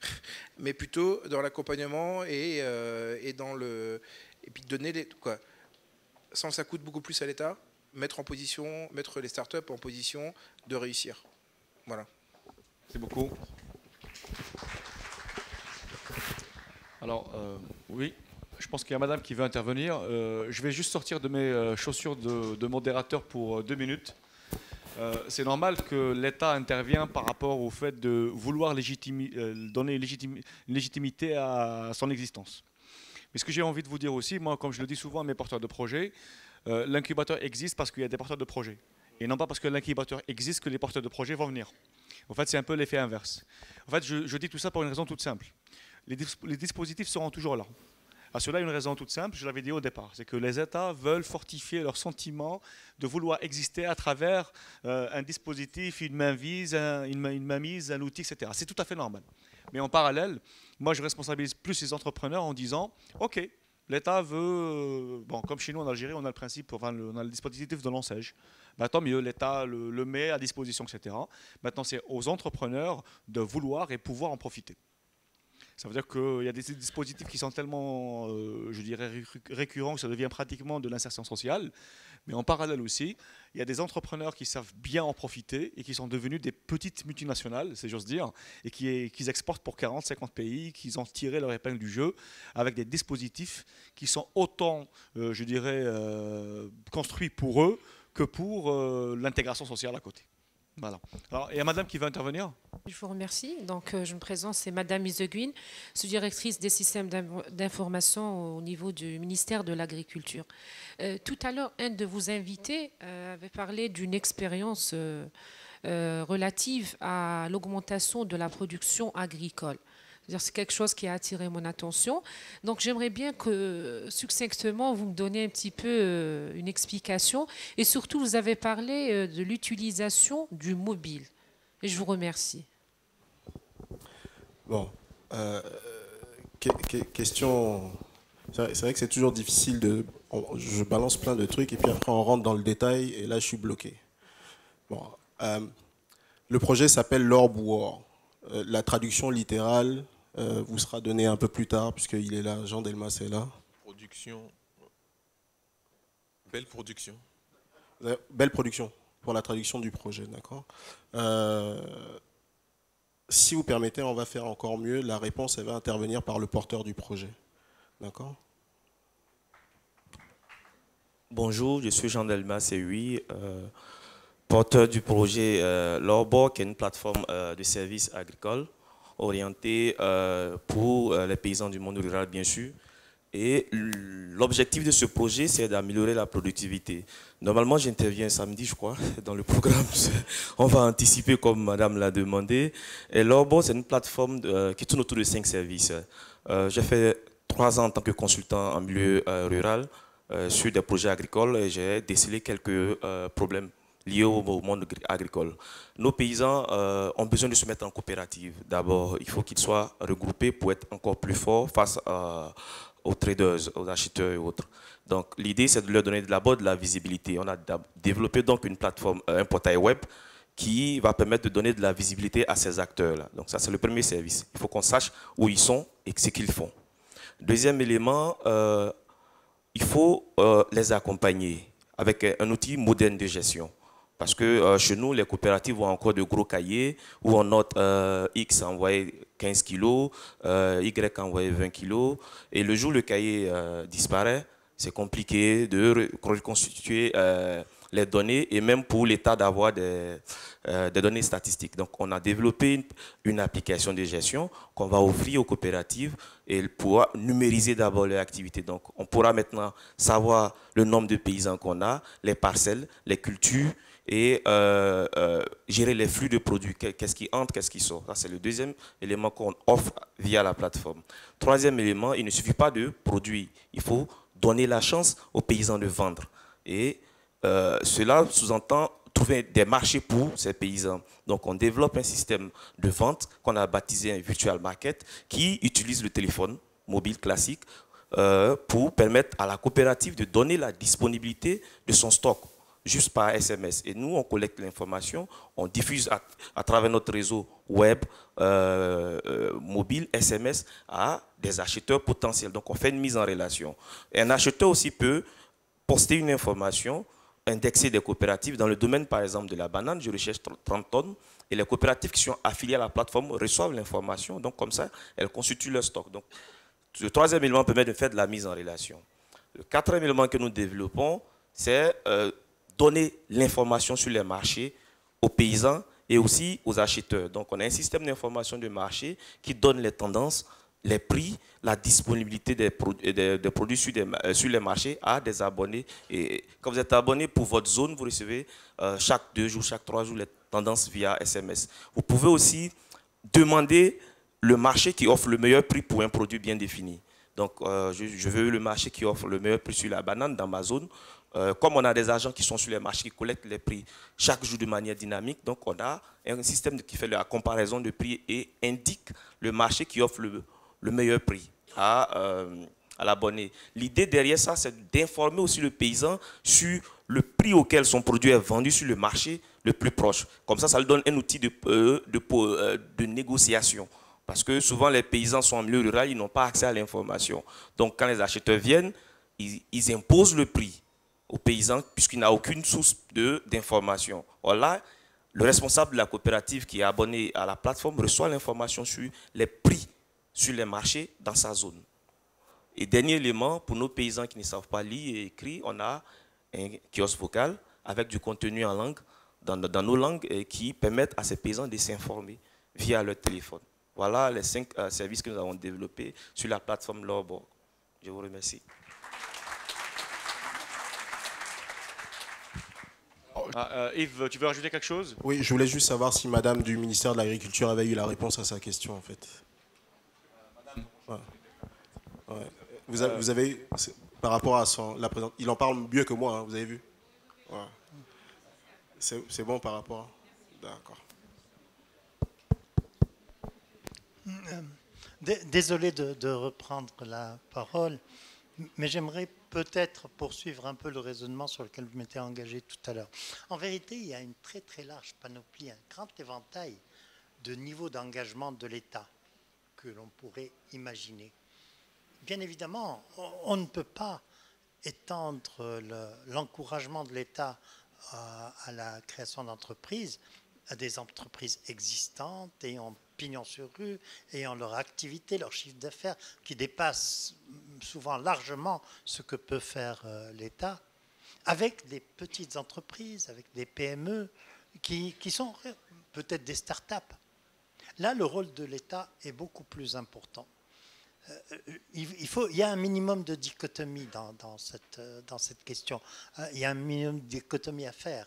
<laughs> mais plutôt dans l'accompagnement et, euh, et, dans le et puis donner les quoi. Sans ça coûte beaucoup plus à l'État, mettre en position, mettre les startups en position de réussir. Voilà. Merci beaucoup. Alors euh, oui, je pense qu'il y a Madame qui veut intervenir. Euh, je vais juste sortir de mes chaussures de, de modérateur pour deux minutes. Euh, c'est normal que l'État intervienne par rapport au fait de vouloir euh, donner une légitimité à son existence. Mais ce que j'ai envie de vous dire aussi, moi, comme je le dis souvent à mes porteurs de projets, euh, l'incubateur existe parce qu'il y a des porteurs de projets. Et non pas parce que l'incubateur existe que les porteurs de projets vont venir. En fait, c'est un peu l'effet inverse. En fait, je, dis tout ça pour une raison toute simple. les dispositifs seront toujours là. À cela, une raison toute simple, je l'avais dit au départ, c'est que les États veulent fortifier leur sentiment de vouloir exister à travers euh, un dispositif, une mainmise, une, une mainmise, un outil, etc. C'est tout à fait normal. Mais en parallèle, moi, je responsabilise plus les entrepreneurs en disant, OK, l'État veut, euh, comme chez nous en Algérie, on a le principe, on a le dispositif de l'enseigne. Ben, tant mieux, l'État le, le, met à disposition, etc. Maintenant, c'est aux entrepreneurs de vouloir et pouvoir en profiter. Ça veut dire qu'il y a des dispositifs qui sont tellement, euh, je dirais, récurrents que ça devient pratiquement de l'insertion sociale. Mais en parallèle aussi, il y a des entrepreneurs qui savent bien en profiter et qui sont devenus des petites multinationales, c'est j'ose dire, et qui, exportent pour 40, 50 pays, qui ont tiré leur épingle du jeu avec des dispositifs qui sont autant, euh, je dirais, euh, construits pour eux que pour l'intégration sociale à côté. Voilà. Alors, il y a madame qui veut intervenir? Je vous remercie. Donc, euh, je me présente, c'est madame Iseguin, sous-directrice des systèmes d'information au niveau du ministère de l'Agriculture. Euh, tout à l'heure, un de vos invités euh, avait parlé d'une expérience relative à l'augmentation de la production agricole. C'est quelque chose qui a attiré mon attention. Donc j'aimerais bien que succinctement vous me donniez un petit peu euh, une explication. Et surtout, vous avez parlé euh, de l'utilisation du mobile. Et je vous remercie. Bon, euh, question. C'est vrai que c'est toujours difficile de. Je balance plein de trucs et puis après on rentre dans le détail et là je suis bloqué. Bon, le projet s'appelle l'Orb War. La traduction littérale, euh, vous sera donné un peu plus tard, puisqu'il est là, Jean Delmas est là. Production. Belle production. Euh, belle production pour la traduction du projet, d'accord euh, Si vous permettez, on va faire encore mieux. La réponse, elle va intervenir par le porteur du projet. D'accord Bonjour, je suis Jean Delmas et oui, porteur du projet euh, qui est une plateforme de services agricoles orienté euh, pour euh, les paysans du monde rural, bien sûr. Et l'objectif de ce projet, c'est d'améliorer la productivité. Normalement, j'interviens samedi, je crois, <laughs> dans le programme. <laughs> On va anticiper comme Madame l'a demandé. Et Lorbo, c'est une plateforme euh, qui tourne autour de cinq services. j'ai fait trois ans en tant que consultant en milieu rural sur des projets agricoles et j'ai décelé quelques problèmes liés au, monde agricole. Nos paysans euh, ont besoin de se mettre en coopérative. D'abord, il faut qu'ils soient regroupés pour être encore plus forts face aux traders, aux acheteurs et autres. Donc, l'idée, c'est de leur donner d'abord de la visibilité. On a développé donc une plateforme, euh, un portail web qui va permettre de donner de la visibilité à ces acteurs-là. Donc ça, c'est le premier service. Il faut qu'on sache où ils sont et ce qu'ils font. Deuxième élément, euh, il faut les accompagner avec un outil moderne de gestion. Parce que euh, chez nous, les coopératives ont encore de gros cahiers où on note X a envoyé 15 kilos, Y a envoyé 20 kilos. Et le jour où le cahier disparaît, c'est compliqué de reconstituer les données et même pour l'État d'avoir des, euh, données statistiques. Donc, on a développé une, application de gestion qu'on va offrir aux coopératives et pourra numériser d'abord leur activité. Donc, on pourra maintenant savoir le nombre de paysans qu'on a, les parcelles, les cultures et euh, euh, gérer les flux de produits, qu'est-ce qui entre, qu'est-ce qui sort. Ça, c'est le deuxième élément qu'on offre via la plateforme. Troisième élément, il ne suffit pas de produire, il faut donner la chance aux paysans de vendre. Et euh, cela sous-entend trouver des marchés pour ces paysans. Donc on développe un système de vente qu'on a baptisé un virtual market qui utilise le téléphone mobile classique pour permettre à la coopérative de donner la disponibilité de son stock juste par SMS. Et nous, on collecte l'information, on diffuse à, travers notre réseau web, euh, mobile, SMS à des acheteurs potentiels. Donc on fait une mise en relation. Et un acheteur aussi peut poster une information indexer des coopératives. Dans le domaine, par exemple, de la banane, je recherche 30 tonnes et les coopératives qui sont affiliées à la plateforme reçoivent l'information. Donc, comme ça, elles constituent leur stock. Donc, le troisième élément permet de faire de la mise en relation. Le quatrième élément que nous développons, c'est euh, donner l'information sur les marchés aux paysans et aussi aux acheteurs. Donc, on a un système d'information de marché qui donne les tendances les prix, la disponibilité des, produits sur, euh, sur, les marchés à des abonnés. Et quand vous êtes abonné pour votre zone, vous recevez euh, chaque deux jours, chaque trois jours les tendances via SMS. Vous pouvez aussi demander le marché qui offre le meilleur prix pour un produit bien défini. Donc, euh, je, veux le marché qui offre le meilleur prix sur la banane dans ma zone. Comme on a des agents qui sont sur les marchés, qui collectent les prix chaque jour de manière dynamique, donc on a un système qui fait la comparaison de prix et indique le marché qui offre le, le meilleur prix à, euh, à l'abonné. L'idée derrière ça, c'est d'informer aussi le paysan sur le prix auquel son produit est vendu sur le marché le plus proche. Comme ça, ça lui donne un outil de, euh, de, euh, de négociation. Parce que souvent, les paysans sont en milieu rural, ils n'ont pas accès à l'information. Donc, quand les acheteurs viennent, ils, imposent le prix aux paysans puisqu'il n'a aucune source d'information. Voilà, le responsable de la coopérative qui est abonné à la plateforme reçoit l'information sur les prix sur les marchés dans sa zone. Et dernier élément, pour nos paysans qui ne savent pas lire et écrire, on a un kiosque vocal avec du contenu en langue, dans, nos langues, qui permettent à ces paysans de s'informer via leur téléphone. Voilà les cinq euh, services que nous avons développés sur la plateforme Lorborg. Je vous remercie. Ah, euh, Yves, tu veux rajouter quelque chose? Oui, je voulais juste savoir si Madame du ministère de l'Agriculture avait eu la réponse à sa question, en fait. Vous, avez, vous, avez, par rapport à son, la présence, il en parle mieux que moi, hein, vous avez vu? C'est bon par rapport D'accord. Euh, désolé de, de, reprendre la parole, mais j'aimerais peut-être poursuivre un peu le raisonnement sur lequel vous m'étiez engagé tout à l'heure. En vérité, il y a une très très large panoplie, un grand éventail de niveaux d'engagement de l'État que l'on pourrait imaginer bien évidemment, on ne peut pas étendre l'encouragement de l'État à, la création d'entreprises à des entreprises existantes ayant pignon sur rue, ayant leur activité, leur chiffre d'affaires qui dépasse souvent largement ce que peut faire euh, l'État, avec des petites entreprises, avec des PME qui, qui sont peut-être des start-up. Là, le rôle de l'État est beaucoup plus important. Euh, il, faut, il y a un minimum de dichotomie dans, cette, dans cette question. Euh, il y a un minimum de dichotomie à faire.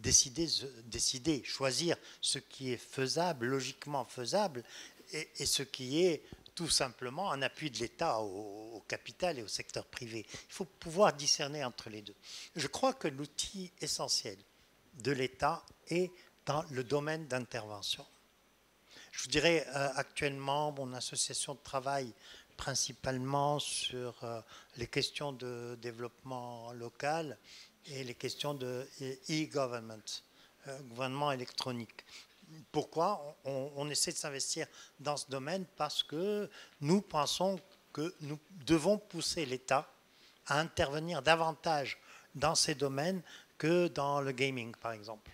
Décider, choisir ce qui est faisable, logiquement faisable, et, ce qui est tout simplement un appui de l'État au, capital et au secteur privé. Il faut pouvoir discerner entre les deux. Je crois que l'outil essentiel de l'État est dans le domaine d'intervention. Je vous dirais euh, actuellement, mon association de travail principalement sur euh, les questions de développement local et les questions de e-government. gouvernement électronique. Pourquoi on, on essaie de s'investir dans ce domaine? Parce que nous pensons que nous devons pousser l'État à intervenir davantage dans ces domaines que dans le gaming, par exemple.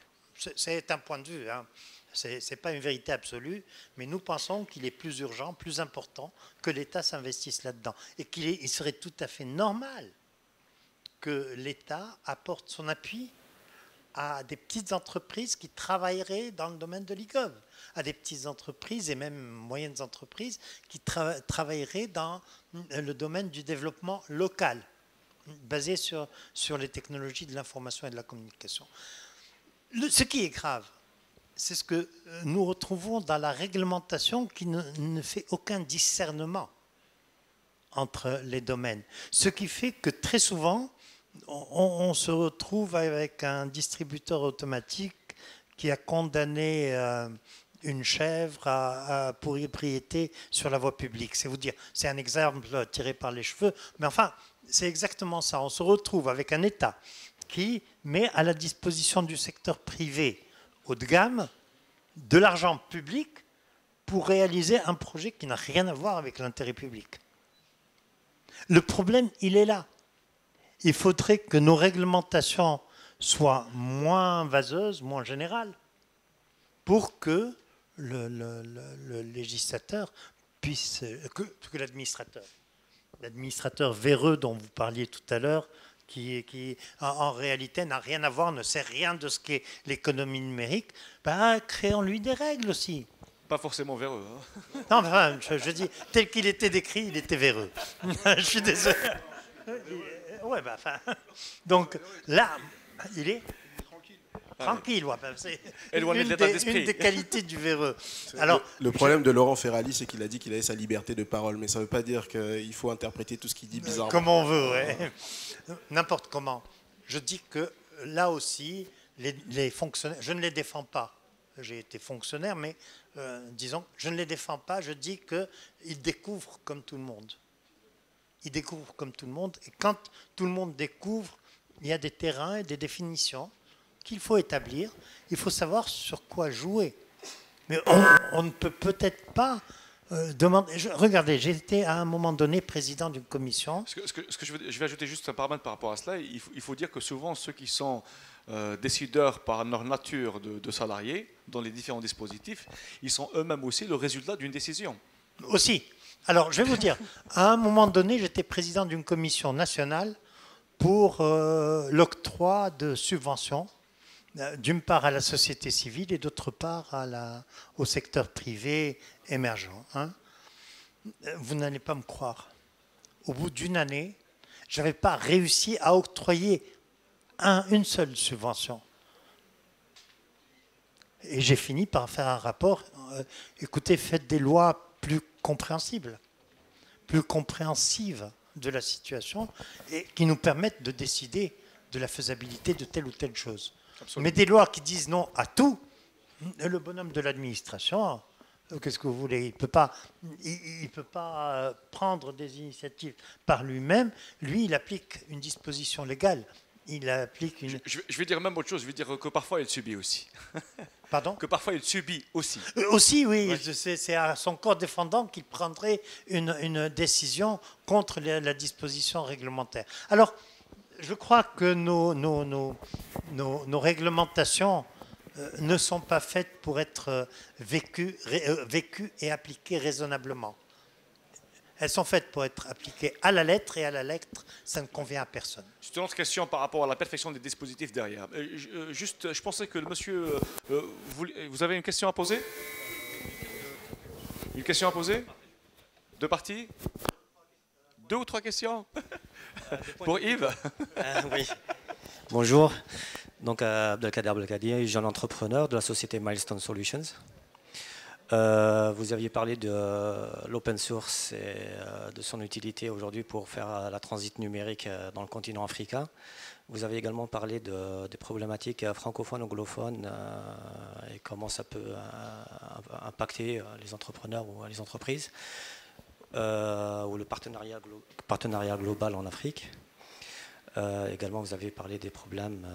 C'est un point de vue, hein. ce n'est pas une vérité absolue, mais nous pensons qu'il est plus urgent, plus important que l'État s'investisse là-dedans. Et qu'il serait tout à fait normal que l'État apporte son appui à des petites entreprises qui travailleraient dans le domaine de l'IGOV, à des petites entreprises et même moyennes entreprises qui travailleraient dans le domaine du développement local basé sur, sur les technologies de l'information et de la communication. ce qui est grave, c'est ce que nous retrouvons dans la réglementation qui ne, fait aucun discernement entre les domaines. Ce qui fait que très souvent, on, se retrouve avec un distributeur automatique qui a condamné euh, une chèvre à, à, pour sur la voie publique. C'est vous dire, c'est un exemple tiré par les cheveux, mais enfin, c'est exactement ça. On se retrouve avec un État qui met à la disposition du secteur privé haut de gamme de l'argent public pour réaliser un projet qui n'a rien à voir avec l'intérêt public. Le problème, il est là. Il faudrait que nos réglementations soient moins vaseuses, moins générales, pour que le, législateur puisse, que l'administrateur l'administrateur véreux dont vous parliez tout à l'heure, qui, qui en, réalité n'a rien à voir, ne sait rien de ce qu'est l'économie numérique, ben, créons-lui des règles aussi. Pas forcément véreux. Hein. Non, enfin, je, dis, tel qu'il était décrit, il était véreux. <laughs> je suis désolé. Ouais, ben, enfin, <laughs> donc là, il est Tranquille, c'est <laughs> une, des, une des qualités du véreux. <laughs> Alors, le, problème de Laurent Ferrali, c'est qu'il a dit qu'il avait sa liberté de parole, mais ça ne veut pas dire qu'il faut interpréter tout ce qu'il dit bizarrement. Comme on veut, ouais. N'importe comment. Je dis que là aussi, les, fonctionnaires, je ne les défends pas. J'ai été fonctionnaire, mais euh, disons, je ne les défends pas. Je dis qu'ils découvrent comme tout le monde. Ils découvrent comme tout le monde. Et quand tout le monde découvre, il y a des terrains et des définitions qu'il faut établir. Il faut savoir sur quoi jouer. Mais on, ne peut peut-être pas euh, demander. regardez, j'étais à un moment donné président d'une commission. Ce que, ce que, je, vais ajouter juste un paramètre par rapport à cela, il faut, il faut dire que souvent ceux qui sont euh, décideurs par leur nature de, de, salariés dans les différents dispositifs, ils sont eux-mêmes aussi le résultat d'une décision. Aussi. Alors, je vais vous dire, à un moment donné, j'étais président d'une commission nationale pour euh, l'octroi de subventions euh, d'une part à la société civile et d'autre part au secteur privé émergent. Hein. Vous n'allez pas me croire. Au bout d'une année, je n'avais pas réussi à octroyer un, une seule subvention. Et j'ai fini par faire un rapport. Euh, écoutez, faites des lois compréhensibles, plus compréhensives de la situation et qui nous permettent de décider de la faisabilité de telle ou telle chose. Mais des lois qui disent non à tout, le bonhomme de l'administration, euh, qu'est-ce que vous voulez Il ne peut pas, il, peut pas euh, prendre des initiatives par lui-même. Lui, il applique une disposition légale. Il applique une... Je, vais dire même autre chose. Je vais dire que parfois il subit aussi. <laughs> Pardon Que parfois il subit aussi. Euh, aussi, oui. C'est à son corps défendant qu'il prendrait une, décision contre la disposition réglementaire. Alors, je crois que nos, nos, réglementations euh, ne sont pas faites pour être vécues, euh, vécues et appliquées raisonnablement. Elles sont faites pour être appliquées à la lettre et à la lettre, ça ne convient à personne. Juste une autre question par rapport à la perfection des dispositifs derrière. Juste, je pensais que le monsieur. Vous avez une question à poser? Une question à poser? Deux parties? Deux ou trois questions? <laughs> Pour Yves? Euh, Oui. Bonjour. Donc, euh, Abdelkader Abdelkadir, jeune entrepreneur de la société Milestone Solutions. Euh, vous aviez parlé de l'open source et de son utilité aujourd'hui pour faire la transit numérique dans le continent africain. Vous avez également parlé de, des problématiques francophones, anglophones et comment ça peut impacter les entrepreneurs ou les entreprises. Euh, ou le partenariat global en Afrique. Euh, également, vous avez parlé des problèmes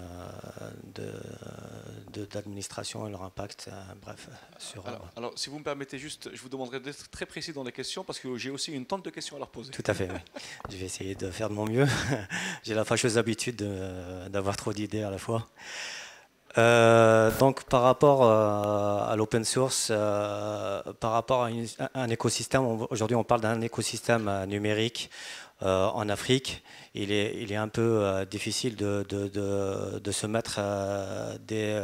d'administration de, et leur impact, bref. Sur, alors, si vous me permettez juste, je vous demanderai d'être très précis dans les questions parce que j'ai aussi une tonne de questions à leur poser. Tout à fait, oui. <laughs> je vais essayer de faire de mon mieux. <laughs> j'ai la fâcheuse habitude d'avoir trop d'idées à la fois. Euh, donc par rapport euh, à l'open source, euh, par rapport à, un écosystème, aujourd'hui on parle d'un écosystème numérique en Afrique. Il est, un peu difficile de, se mettre des,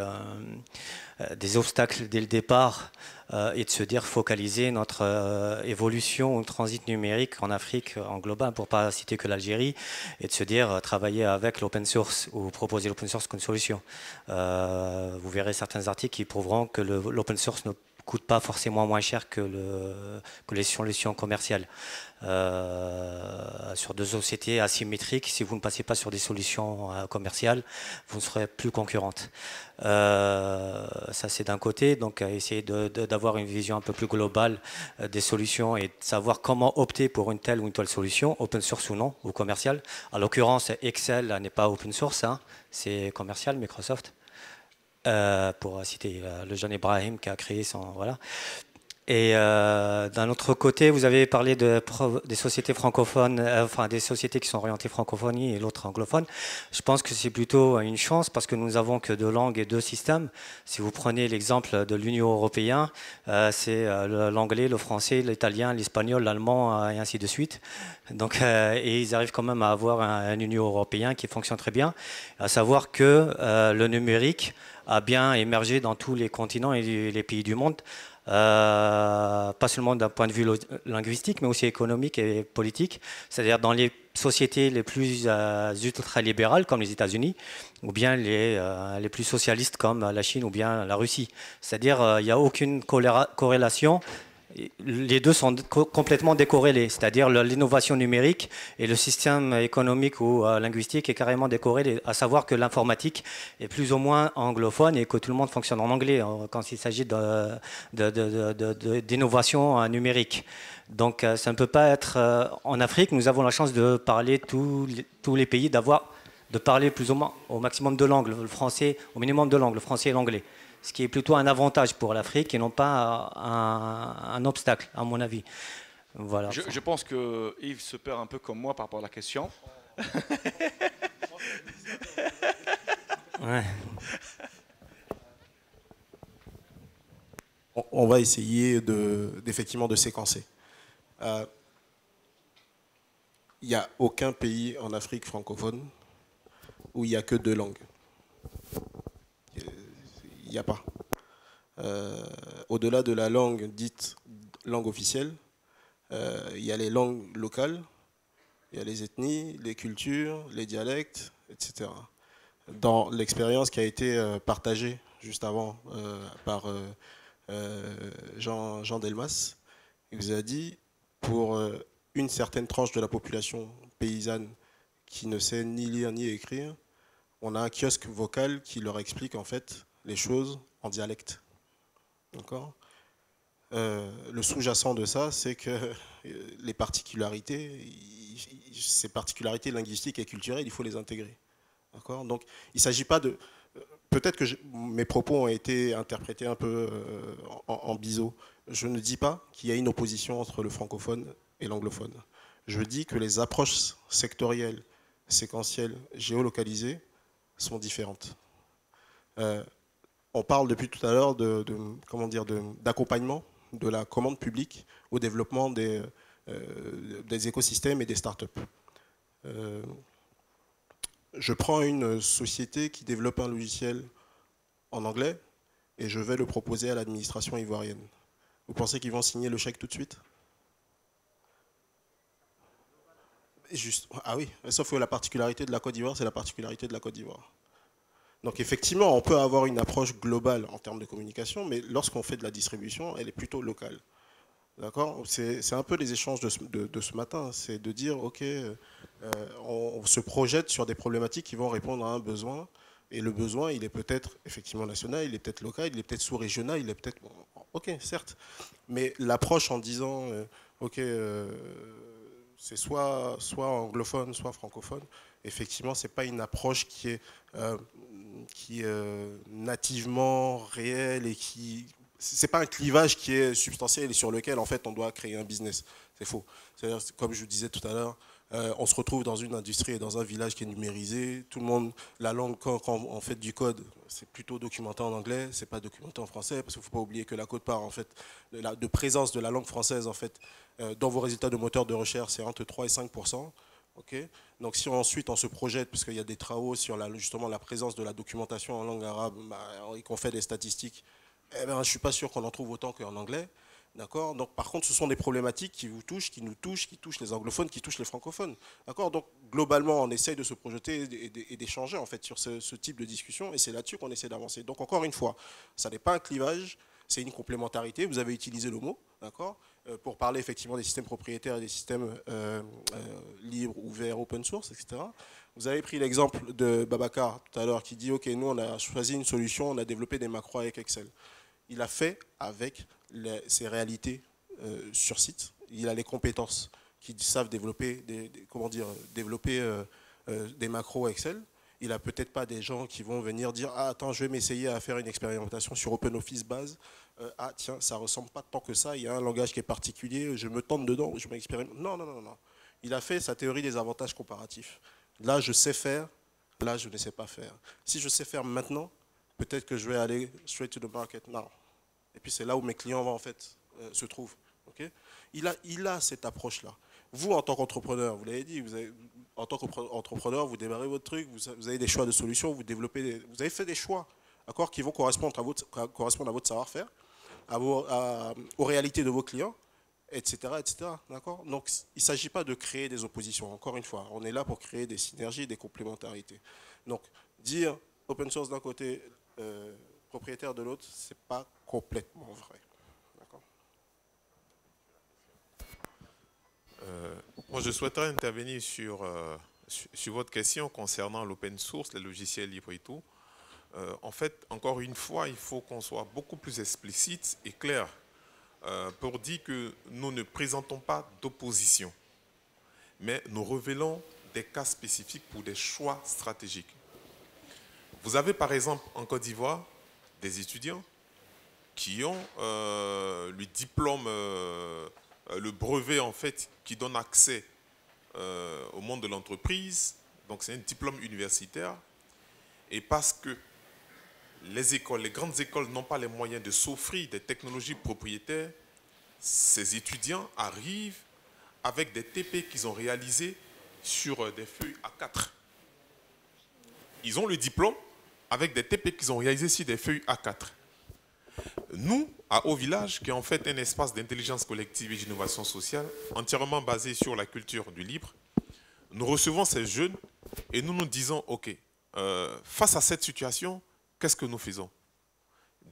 des obstacles dès le départ euh, et de se dire focaliser notre euh, évolution au transit numérique en Afrique en global, pour pas citer que l'Algérie, et de se dire euh, travailler avec l'open source ou proposer l'open source comme solution. vous verrez certains articles qui prouveront que l'open source ne coûte pas forcément moins cher que les solutions commerciales. Euh, sur deux sociétés asymétriques, si vous ne passez pas sur des solutions euh, commerciales, vous ne serez plus concurrente. Euh, ça, c'est d'un côté. Donc, essayer d'avoir une vision un peu plus globale des solutions et de savoir comment opter pour une telle ou une telle solution, open source ou non, ou commerciale. En l'occurrence, Excel n'est pas open source, hein, c'est commercial, Microsoft. pour citer le jeune Ibrahim qui a créé son. Voilà. Et euh, d'un autre côté, vous avez parlé de, des sociétés francophones, euh, enfin des sociétés qui sont orientées francophonie et l'autre anglophone. Je pense que c'est plutôt une chance parce que nous n'avons que deux langues et deux systèmes. Si vous prenez l'exemple de l'Union européenne, euh, c'est euh, l'anglais, le français, l'italien, l'espagnol, l'allemand et ainsi de suite. Donc, et ils arrivent quand même à avoir un, un, Union européen qui fonctionne très bien. À savoir que le numérique a bien émergé dans tous les continents et les pays du monde. Euh, pas seulement d'un point de vue linguistique, mais aussi économique et politique. C'est-à-dire dans les sociétés les plus euh, ultra-libérales, comme les États-Unis, ou bien les, euh, les plus socialistes, comme la Chine ou bien la Russie. C'est-à-dire il n'y a aucune corrélation les deux sont complètement décorrélés, c'est-à-dire l'innovation numérique et le système économique ou euh, linguistique est carrément décorrélé, à savoir que l'informatique est plus ou moins anglophone et que tout le monde fonctionne en anglais euh, quand il s'agit d'innovation euh, numérique. Donc ça ne peut pas être... En Afrique, nous avons la chance de parler tous les, pays, d'avoir de parler plus ou moins au maximum de langues, le français, au minimum de langues, le français et l'anglais ce qui est plutôt un avantage pour l'Afrique et non pas un, obstacle, à mon avis. Voilà. Je, pense que Yves se perd un peu comme moi par rapport à la question. On va essayer de, d'effectivement de séquencer. Euh, il n'y a aucun pays en Afrique francophone où il n'y a que deux langues il n'y a pas. Euh, au-delà de la langue dite langue officielle, euh, il y a les langues locales, il y a les ethnies, les cultures, les dialectes, etc. Dans l'expérience qui a été euh, partagée juste avant par Jean, Jean Delmas, il vous a dit, pour une certaine tranche de la population paysanne qui ne sait ni lire ni écrire, on a un kiosque vocal qui leur explique en fait les choses en dialecte. D'accord? Euh, Le sous-jacent de ça, c'est que euh, les particularités, ces particularités linguistiques et culturelles, il faut les intégrer. D'accord? Donc, il ne s'agit pas de. Euh, peut-être que mes propos ont été interprétés un peu en, en biseau. Je ne dis pas qu'il y a une opposition entre le francophone et l'anglophone. Je dis que les approches sectorielles, séquentielles, géolocalisées sont différentes on parle depuis tout à l'heure de, comment dire d'accompagnement de, la commande publique au développement des, euh, écosystèmes et des startups. Euh, je prends une société qui développe un logiciel en anglais et je vais le proposer à l'administration ivoirienne. Vous pensez qu'ils vont signer le chèque tout de suite? Ah oui, sauf que la particularité de la Côte d'Ivoire, c'est la particularité de la Côte d'Ivoire. Donc effectivement, on peut avoir une approche globale en termes de communication, mais lorsqu'on fait de la distribution, elle est plutôt locale. D'accord? C'est un peu les échanges de ce, matin, c'est de dire, OK, euh, on, se projette sur des problématiques qui vont répondre à un besoin, et le besoin, il est peut-être effectivement national, il est peut-être local, il est peut-être sous-régional, il est peut-être... OK, certes. Mais l'approche en disant, euh, OK, euh, c'est soit, soit anglophone, soit francophone. Effectivement, ce n'est pas une approche qui est, euh, qui est nativement réelle et qui. C'est pas un clivage qui est substantiel et sur lequel en fait on doit créer un business. C'est faux. Comme je vous disais tout à l'heure, euh, on se retrouve dans une industrie et dans un village qui est numérisé. Tout le monde, la langue, quand, on fait du code, c'est plutôt documenté en anglais, c'est pas documenté en français, parce qu'il faut pas oublier que la cote-part en fait, de, présence de la langue française en fait, euh, dans vos résultats de moteur de recherche, c'est entre 3 et 5 Donc si ensuite on se projette, parce qu'il y a des travaux sur la, justement la présence de la documentation en langue arabe, bah, et qu'on fait des statistiques, eh ben, je ne suis pas sûr qu'on en trouve autant qu'en anglais. D'accord? Donc, par contre, ce sont des problématiques qui vous touchent, qui nous touchent, qui touchent les anglophones, qui touchent les francophones. D'accord? Donc, globalement, on essaye de se projeter et d'échanger, en fait, sur ce, type de discussion, et c'est là-dessus qu'on essaie d'avancer. Donc, encore une fois, ça n'est pas un clivage, c'est une complémentarité. Vous avez utilisé le mot, d'accord? Pour parler effectivement des systèmes propriétaires et des systèmes euh, euh, libres, ouverts, open source, etc. Vous avez pris l'exemple de Babacar tout à l'heure qui dit, OK, nous, on a choisi une solution, on a développé des macros avec Excel. Il a fait avec ses réalités euh, sur site. Il a les compétences qui savent développer comment dire, développer euh, euh, des macros Excel. Il n'a peut-être pas des gens qui vont venir dire Ah, attends, je vais m'essayer à faire une expérimentation sur OpenOffice base. ah, tiens, ça ressemble pas tant que ça. Il y a un langage qui est particulier. Je me tente dedans. Je m'expérimente. Non, non, non, non. Il a fait sa théorie des avantages comparatifs. Là, je sais faire. Là, je ne sais pas faire. Si je sais faire maintenant, peut-être que je vais aller straight to the market now. Et puis c'est là où mes clients en fait, euh, se trouvent. il, a, il a cette approche-là. Vous, en tant qu'entrepreneur, vous l'avez dit, vous en tant qu'entrepreneur, vous démarrez votre truc, vous, avez des choix de solutions, vous développez, vous avez fait des choix, qui vont correspondre à votre, correspondre à votre savoir-faire, à aux réalités de vos clients, etc., etc. D'accord. Donc, il ne s'agit pas de créer des oppositions. Encore une fois, on est là pour créer des synergies, des complémentarités. Donc, dire open source d'un côté, euh, propriétaire de l'autre, ce n'est pas complètement vrai. Euh, moi, je souhaiterais intervenir sur, euh, sur, votre question concernant l'open source, les logiciels libres et tout. Euh, en fait, encore une fois, il faut qu'on soit beaucoup plus explicite et clair pour dire que nous ne présentons pas d'opposition, mais nous révélons des cas spécifiques pour des choix stratégiques. Vous avez par exemple en Côte d'Ivoire des étudiants qui ont euh, le diplôme, euh, le brevet en fait, qui donne accès euh, au monde de l'entreprise. Donc c'est un diplôme universitaire. Et parce que les les grandes écoles n'ont pas les moyens de s'offrir des technologies propriétaires, ces étudiants arrivent avec des TP qu'ils ont réalisés sur des feuilles A4. Ils ont le diplôme avec des TP qu'ils ont réalisés sur des feuilles A4. Nous, à Haut Village, qui est en fait un espace d'intelligence collective et d'innovation sociale entièrement basé sur la culture du libre, nous recevons ces jeunes et nous nous disons, OK, euh, face à cette situation, qu'est-ce que nous faisons?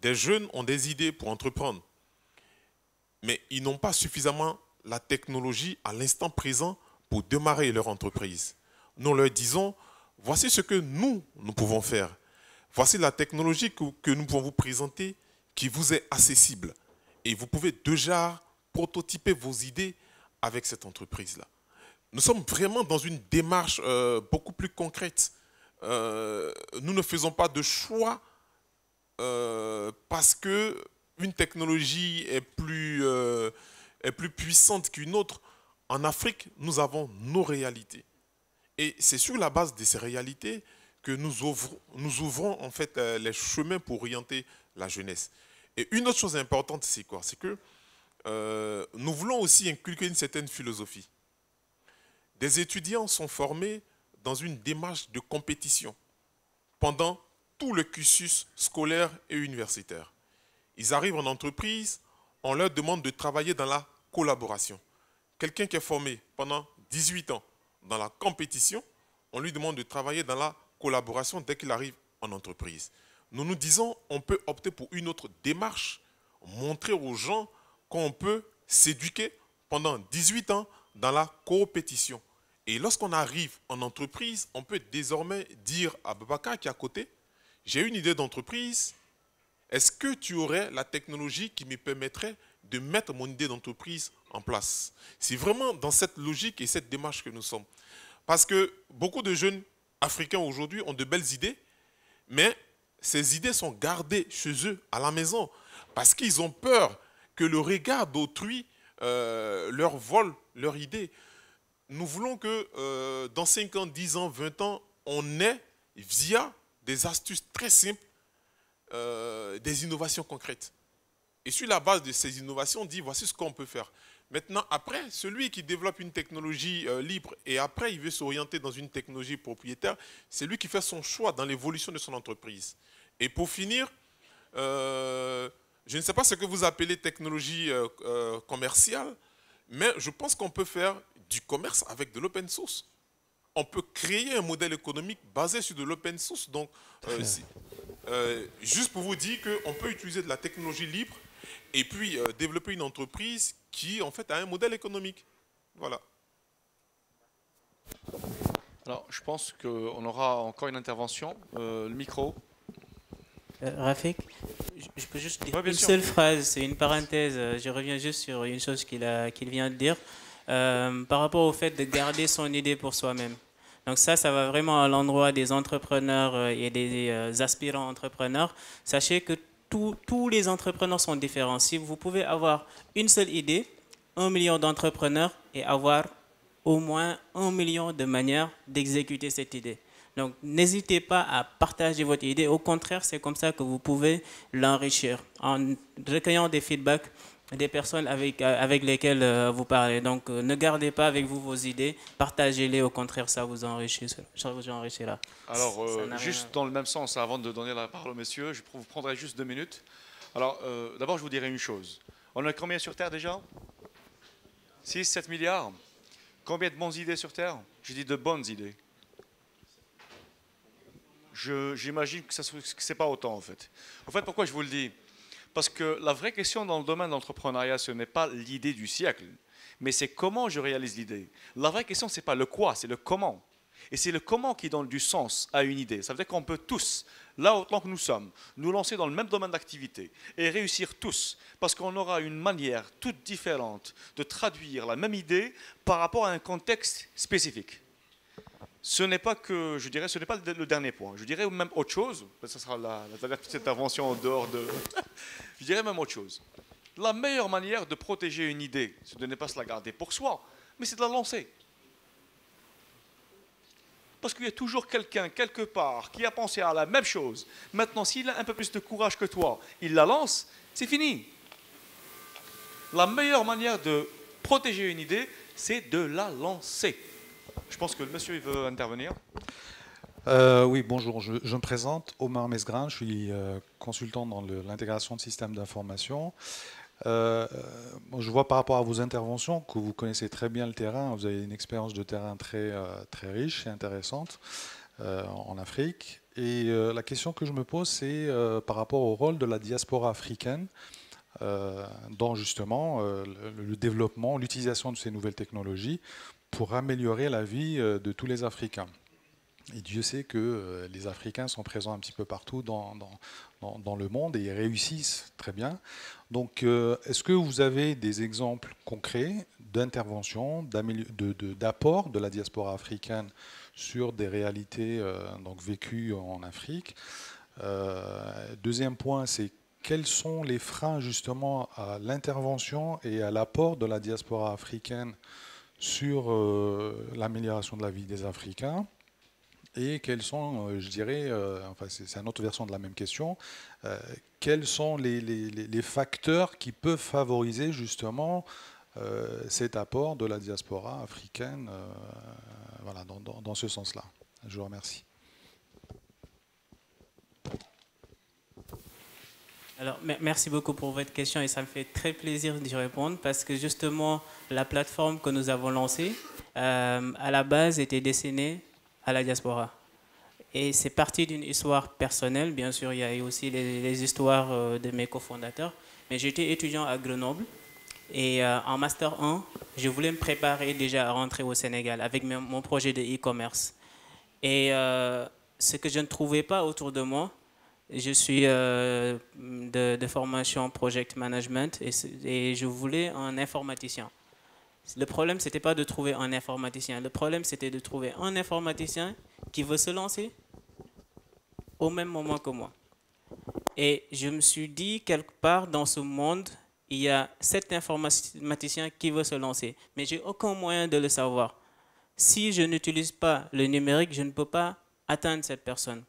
Des jeunes ont des idées pour entreprendre, mais ils n'ont pas suffisamment la technologie à l'instant présent pour démarrer leur entreprise. Nous leur disons, voici ce que nous, nous pouvons faire. Voici la technologie que nous pouvons vous présenter qui vous est accessible. Et vous pouvez déjà prototyper vos idées avec cette entreprise-là. Nous sommes vraiment dans une démarche euh, beaucoup plus concrète. Euh, nous ne faisons pas de choix euh, parce que une technologie est plus, est plus puissante qu'une autre. En Afrique, nous avons nos réalités. Et c'est sur la base de ces réalités que nous ouvrons, nous ouvrons en fait les chemins pour orienter la jeunesse. Et une autre chose importante, c'est quoi? C'est que euh, nous voulons aussi inculquer une certaine philosophie. Des étudiants sont formés dans une démarche de compétition pendant tout le cursus scolaire et universitaire. Ils arrivent en entreprise, on leur demande de travailler dans la collaboration. Quelqu'un qui est formé pendant 18 ans dans la compétition, on lui demande de travailler dans la collaboration dès qu'il arrive en entreprise nous nous disons, on peut opter pour une autre démarche, montrer aux gens qu'on peut s'éduquer pendant 18 ans dans la coopétition. Et lorsqu'on arrive en entreprise, on peut désormais dire à Babacar qui est à côté, j'ai une idée d'entreprise, est-ce que tu aurais la technologie qui me permettrait de mettre mon idée d'entreprise en place? C'est vraiment dans cette logique et cette démarche que nous sommes. Parce que beaucoup de jeunes Africains aujourd'hui ont de belles idées, mais ces idées sont gardées chez eux, à la maison, parce qu'ils ont peur que le regard d'autrui euh, leur vole leur idée. Nous voulons que euh, dans 5 ans, 10 ans, 20 ans, on ait, via des astuces très simples, euh, des innovations concrètes. Et sur la base de ces innovations, on dit voici ce qu'on peut faire. Maintenant, après, celui qui développe une technologie libre et après il veut s'orienter dans une technologie propriétaire, c'est lui qui fait son choix dans l'évolution de son entreprise. Et pour finir, je ne sais pas ce que vous appelez technologie commerciale, mais je pense qu'on peut faire du commerce avec de l'open source. On peut créer un modèle économique basé sur de l'open source. Donc, euh, euh, juste pour vous dire qu'on peut utiliser de la technologie libre et puis euh, développer une entreprise qui, en fait, a un modèle économique. Voilà. Alors, je pense qu'on aura encore une intervention. le micro. Rafik, je peux juste dire une seule phrase, c'est une parenthèse. Je reviens juste sur une chose qu'il vient de dire. Euh, par rapport au fait de garder son idée pour soi-même. Donc ça, ça va vraiment à l'endroit des entrepreneurs euh, et des euh, aspirants entrepreneurs. Sachez que tous les entrepreneurs sont différents. Si vous pouvez avoir une seule idée, un million d'entrepreneurs et avoir au moins un million de manières d'exécuter cette idée. Donc n'hésitez pas à partager votre idée. Au contraire, c'est comme ça que vous pouvez l'enrichir en recueillant des feedbacks des personnes avec, euh, avec lesquelles euh, vous parlez. Donc, euh, ne gardez pas avec vous vos idées, partagez-les, au contraire, ça vous enrichit, ça vous enrichira. Alors, juste dans le même sens, avant de donner la parole au monsieur, je vous prendrai juste deux minutes. Alors, d'abord, je vous dirai une chose. On a combien sur Terre déjà? 6, 7 milliards? Combien de bonnes idées sur Terre? Je dis de bonnes idées. J'imagine que ce n'est pas autant, en fait. En fait, pourquoi je vous le dis? Parce que la vraie question dans le domaine de l'entrepreneuriat, ce n'est pas l'idée du siècle, mais c'est comment je réalise l'idée. La vraie question, ce n'est pas le quoi, c'est le comment. Et c'est le comment qui donne du sens à une idée. Ça veut dire qu'on peut tous, là autant que nous sommes, nous lancer dans le même domaine d'activité et réussir tous, parce qu'on aura une manière toute différente de traduire la même idée par rapport à un contexte spécifique ce n'est pas que, je dirais, ce n'est pas le dernier point. Je dirais même autre chose, ce sera la, la petite intervention en dehors de... <laughs> je dirais même autre chose. La meilleure manière de protéger une idée, c'est de ne pas se la garder pour soi, mais c'est de la lancer. Parce qu'il y a toujours quelqu'un, quelque part, qui a pensé à la même chose. Maintenant, s'il a un peu plus de courage que toi, il la lance, c'est fini. La meilleure manière de protéger une idée, c'est de la lancer. Je pense que le monsieur veut intervenir. Euh, oui, bonjour. Je, me présente, Omar Mesgrin. Je suis euh, consultant dans l'intégration de systèmes d'information. Euh, je vois par rapport à vos interventions que vous connaissez très bien le terrain. Vous avez une expérience de terrain très, très riche et intéressante en Afrique. Et la question que je me pose, c'est par rapport au rôle de la diaspora africaine dans justement le développement, l'utilisation de ces nouvelles technologies pour améliorer la vie euh, de tous les Africains. Et Dieu sait que euh, les Africains sont présents un petit peu partout dans, le monde et ils réussissent très bien. Donc, euh, est-ce que vous avez des exemples concrets d'intervention, d'apport de, la diaspora africaine sur des réalités donc vécues en Afrique? Deuxième point, c'est quels sont les freins justement à l'intervention et à l'apport de la diaspora africaine sur euh, l'amélioration de la vie des Africains et quels sont, euh, je dirais, euh, enfin c'est une autre version de la même question, quels sont les, facteurs qui peuvent favoriser justement cet apport de la diaspora africaine voilà, dans ce sens-là. Je vous remercie. Alors, merci beaucoup pour votre question et ça me fait très plaisir d'y répondre parce que justement, la plateforme que nous avons lancée, euh, à la base, était destinée à la diaspora. Et c'est parti d'une histoire personnelle, bien sûr, il y a eu aussi les, histoires euh, de mes cofondateurs. Mais j'étais étudiant à Grenoble et euh, en Master 1, je voulais me préparer déjà à rentrer au Sénégal avec mon projet de e-commerce. Et ce que je ne trouvais pas autour de moi, Je suis euh, de, formation project management et, je voulais un informaticien. Le problème, ce n'était pas de trouver un informaticien. Le problème, c'était de trouver un informaticien qui veut se lancer au même moment que moi. Et je me suis dit, quelque part dans ce monde, il y a cet informaticien qui veut se lancer. Mais j'ai aucun moyen de le savoir. Si je n'utilise pas le numérique, je ne peux pas atteindre cette personne.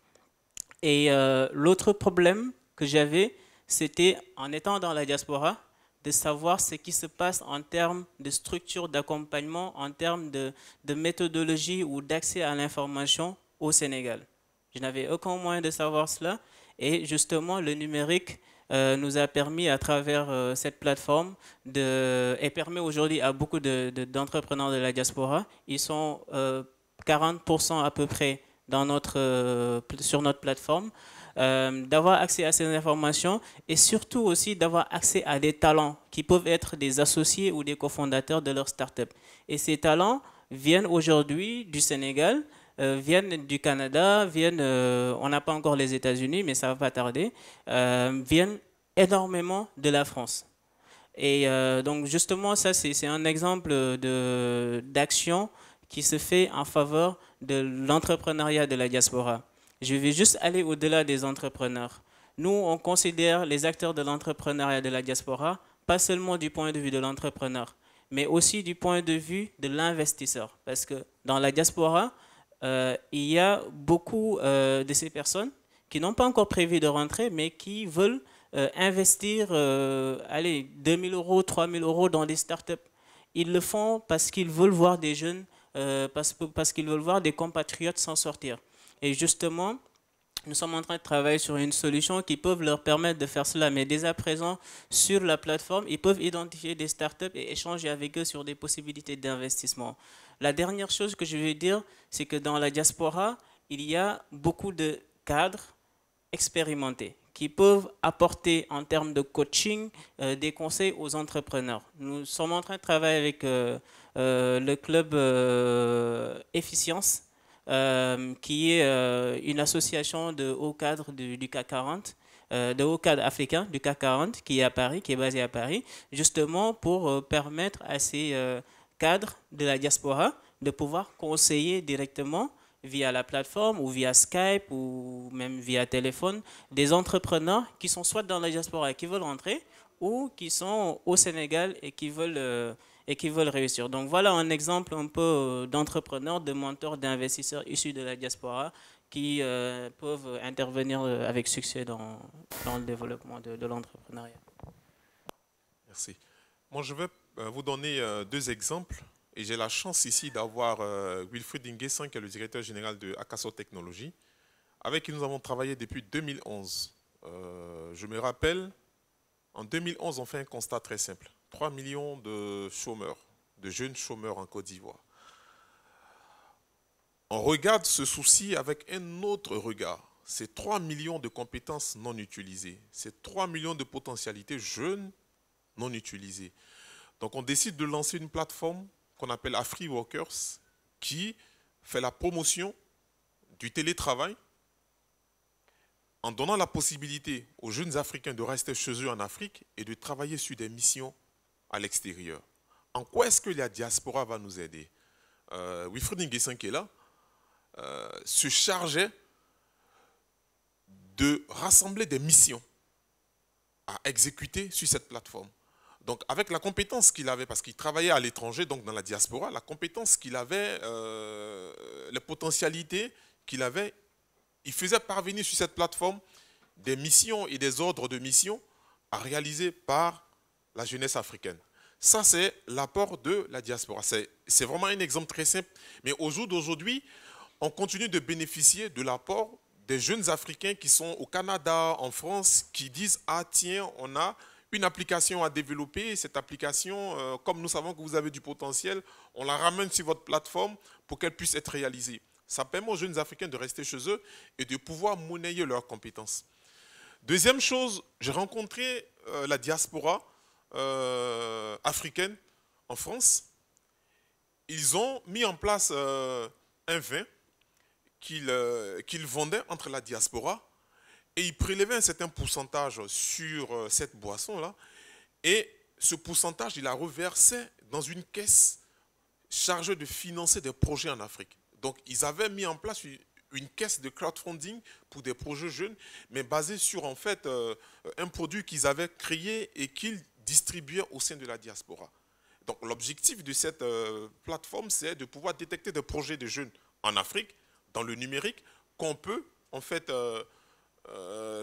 Et euh, l'autre problème que j'avais, c'était en étant dans la diaspora, de savoir ce qui se passe en termes de structure d'accompagnement, en termes de, méthodologie ou d'accès à l'information au Sénégal. Je n'avais aucun moyen de savoir cela. Et justement, le numérique euh, nous a permis à travers euh, cette plateforme et permet aujourd'hui à beaucoup d'entrepreneurs de, de, la diaspora, ils sont 40% à peu près notre, euh, sur notre plateforme, euh, d'avoir accès à ces informations et surtout aussi d'avoir accès à des talents qui peuvent être des associés ou des cofondateurs de leur start-up. Et ces talents viennent aujourd'hui du Sénégal, euh, viennent du Canada, viennent, on n'a pas encore les États-Unis, mais ça va pas tarder, viennent énormément de la France. Et donc justement, ça c'est un exemple d'action qui se fait en faveur de l'entrepreneuriat de la diaspora. Je vais juste aller au-delà des entrepreneurs. Nous, on considère les acteurs de l'entrepreneuriat de la diaspora pas seulement du point de vue de l'entrepreneur, mais aussi du point de vue de l'investisseur. Parce que dans la diaspora, euh, il y a beaucoup euh, de ces personnes qui n'ont pas encore prévu de rentrer, mais qui veulent euh, investir, allez, 2000 euros, 3000 euros dans des startups. Ils le font parce qu'ils veulent voir des jeunes euh, parce, qu'ils veulent voir des compatriotes s'en sortir. Et justement, nous sommes en train de travailler sur une solution qui peut leur permettre de faire cela. Mais dès à présent, sur la plateforme, ils peuvent identifier des startups et échanger avec eux sur des possibilités d'investissement. La dernière chose que je veux dire, c'est que dans la diaspora, il y a beaucoup de cadres expérimentés qui peuvent apporter en termes de coaching euh, des conseils aux entrepreneurs. Nous sommes en train de travailler avec euh, le club Efficience, qui est une association de hauts cadres du, du CAC 40 de hauts cadres africains du CAC 40 qui est à Paris, qui est basé à Paris, justement pour permettre à ces cadres de la diaspora de pouvoir conseiller directement via la plateforme ou via Skype ou même via téléphone des entrepreneurs qui sont soit dans la diaspora et qui veulent rentrer ou qui sont au Sénégal et qui veulent, euh, et qui veulent réussir. Donc voilà un exemple un peu euh, d'entrepreneurs, de mentors, d'investisseurs issus de la diaspora qui euh, peuvent intervenir avec succès dans, le développement de, l'entrepreneuriat. Merci. Moi, je vais vous donner deux exemples et j'ai la chance ici d'avoir euh, Wilfried Ingessan, qui est le directeur général de Akaso Technologies, avec qui nous avons travaillé depuis 2011. Euh, je me rappelle, en 2011, on fait un constat très simple. 3 millions de chômeurs, de jeunes chômeurs en Côte d'Ivoire. On regarde ce souci avec un autre regard. C'est 3 millions de compétences non utilisées. C'est 3 millions de potentialités jeunes non utilisées. Donc on décide de lancer une plateforme qu'on appelle Afri Workers, qui fait la promotion du télétravail en donnant la possibilité aux jeunes Africains de rester chez eux en Afrique et de travailler sur des missions à l'extérieur. En quoi est-ce que la diaspora va nous aider? Euh, Wilfred Nguessan qui est là euh, se chargeait de rassembler des missions à exécuter sur cette plateforme. Donc avec la compétence qu'il avait, parce qu'il travaillait à l'étranger, donc dans la diaspora, la compétence qu'il avait, euh, les potentialités qu'il avait, il faisait parvenir sur cette plateforme des missions et des ordres de mission à réaliser par la jeunesse africaine. Ça, c'est l'apport de la diaspora. C'est vraiment un exemple très simple. Mais au jour d'aujourd'hui, on continue de bénéficier de l'apport des jeunes Africains qui sont au Canada, en France, qui disent, ah tiens, on a une application à développer. Cette application, euh, comme nous savons que vous avez du potentiel, on la ramène sur votre plateforme pour qu'elle puisse être réalisée. Ça permet aux jeunes Africains de rester chez eux et de pouvoir monnayer leurs compétences. Deuxième chose, j'ai rencontré euh, la diaspora euh, africaine en France. Ils ont mis en place un vin qu'ils vendaient entre la diaspora et il prélevait un certain pourcentage sur euh, cette boisson-là, et ce pourcentage, il la reversait dans une caisse chargée de financer des projets en Afrique. Donc, ils avaient mis en place une caisse de crowdfunding pour des projets jeunes, mais basé sur en fait euh, un produit qu'ils avaient créé et qu'ils distribuaient au sein de la diaspora. Donc l'objectif de cette euh, plateforme, c'est de pouvoir détecter des projets de jeunes en Afrique, dans le numérique, qu'on peut en fait euh,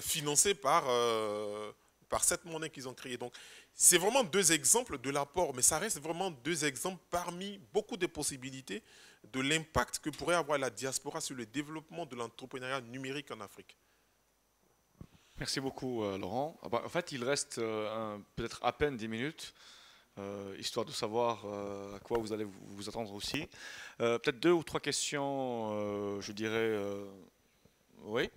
financer par, par cette monnaie qu'ils ont créée. Donc c'est vraiment deux exemples de l'apport, mais ça reste vraiment deux exemples parmi beaucoup de possibilités de l'impact que pourrait avoir la diaspora sur le développement de l'entrepreneuriat numérique en Afrique. Merci beaucoup, euh, Laurent. Ah bah, en fait, il reste euh, peut-être à peine 10 minutes, euh, histoire de savoir à quoi vous allez vous, attendre aussi. peut-être deux ou trois questions, je dirais. oui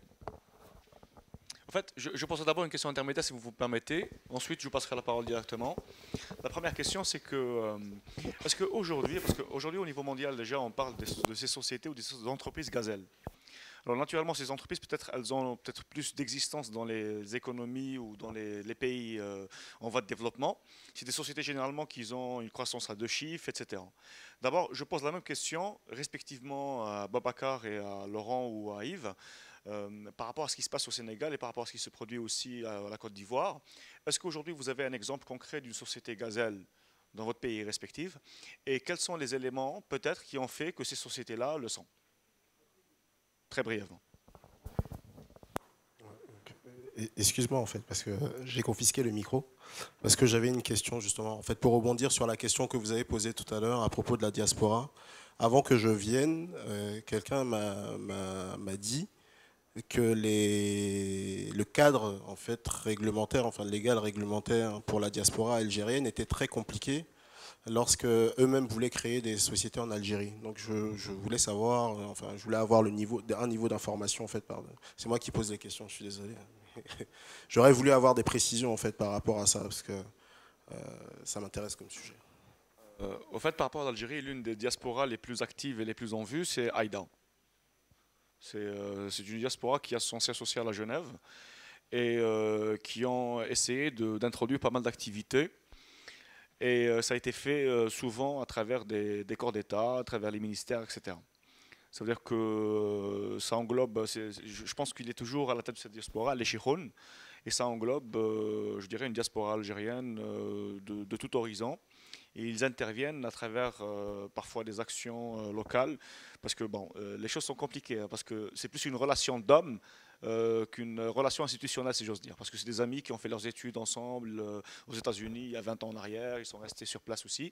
en fait, je, poserai d'abord une question intermédiaire, si vous vous permettez. Ensuite, je vous passerai la parole directement. La première question, c'est que, qu'aujourd'hui, parce qu'aujourd'hui, au niveau mondial, déjà, on parle de, ces sociétés ou des entreprises gazelles. Alors naturellement, ces entreprises, peut-être, elles ont peut-être plus d'existence dans les économies ou dans les, pays euh, en voie de développement. C'est des sociétés généralement qui ont une croissance à deux chiffres, etc. D'abord, je pose la même question respectivement à Babacar et à Laurent ou à Yves. Euh, par rapport à ce qui se passe au Sénégal et par rapport à ce qui se produit aussi à la Côte d'Ivoire. Est-ce qu'aujourd'hui vous avez un exemple concret d'une société gazelle dans votre pays respectif et quels sont les éléments peut-être qui ont fait que ces sociétés-là le sont? Très brièvement. Excuse-moi en fait, parce que j'ai confisqué le micro, parce que j'avais une question justement, en fait, pour rebondir sur la question que vous avez posée tout à l'heure à propos de la diaspora. Avant que je vienne, euh, quelqu'un m'a dit que les, le cadre en fait réglementaire, enfin légal réglementaire pour la diaspora algérienne était très compliqué lorsque eux-mêmes voulaient créer des sociétés en Algérie. Donc je, voulais savoir, enfin je voulais avoir le niveau, un niveau d'information en fait. C'est moi qui pose les questions, je suis désolé. <laughs> J'aurais voulu avoir des précisions en fait par rapport à ça parce que euh, ça m'intéresse comme sujet. Euh, au fait, par rapport à l'Algérie, l'une des diasporas les plus actives et les plus en vue, c'est Aïda. Euh, c'est une diaspora qui a son siège social à Genève et euh, qui ont essayé d'introduire pas mal d'activités. Et euh, ça a été fait souvent à travers des, corps d'État, à travers les ministères, etc. Ça veut dire que ça englobe, je pense qu'il est toujours à la tête de cette diaspora, les Chiron, et ça englobe, je dirais, une diaspora algérienne de, tout horizon et ils interviennent à travers euh, parfois des actions euh, locales parce que bon, euh, les choses sont compliquées hein, parce que c'est plus une relation d'hommes qu'une relation institutionnelle, si j'ose dire. Parce que c'est des amis qui ont fait leurs études ensemble aux États-Unis il y a 20 ans en arrière, ils sont restés sur place aussi.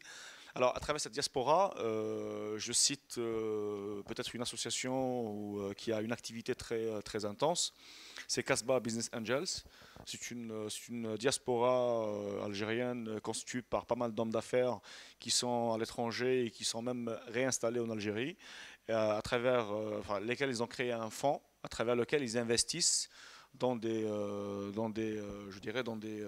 Alors, à travers cette diaspora, je cite peut-être une association qui a une activité très, très intense, c'est Casbah Business Angels. C'est une, diaspora euh, algérienne constituée par pas mal d'hommes d'affaires qui sont à l'étranger et qui sont même réinstallés en Algérie, à, travers euh, lesquels ils ont créé un fonds à travers lequel ils investissent dans des, euh, dans des je dirais dans des,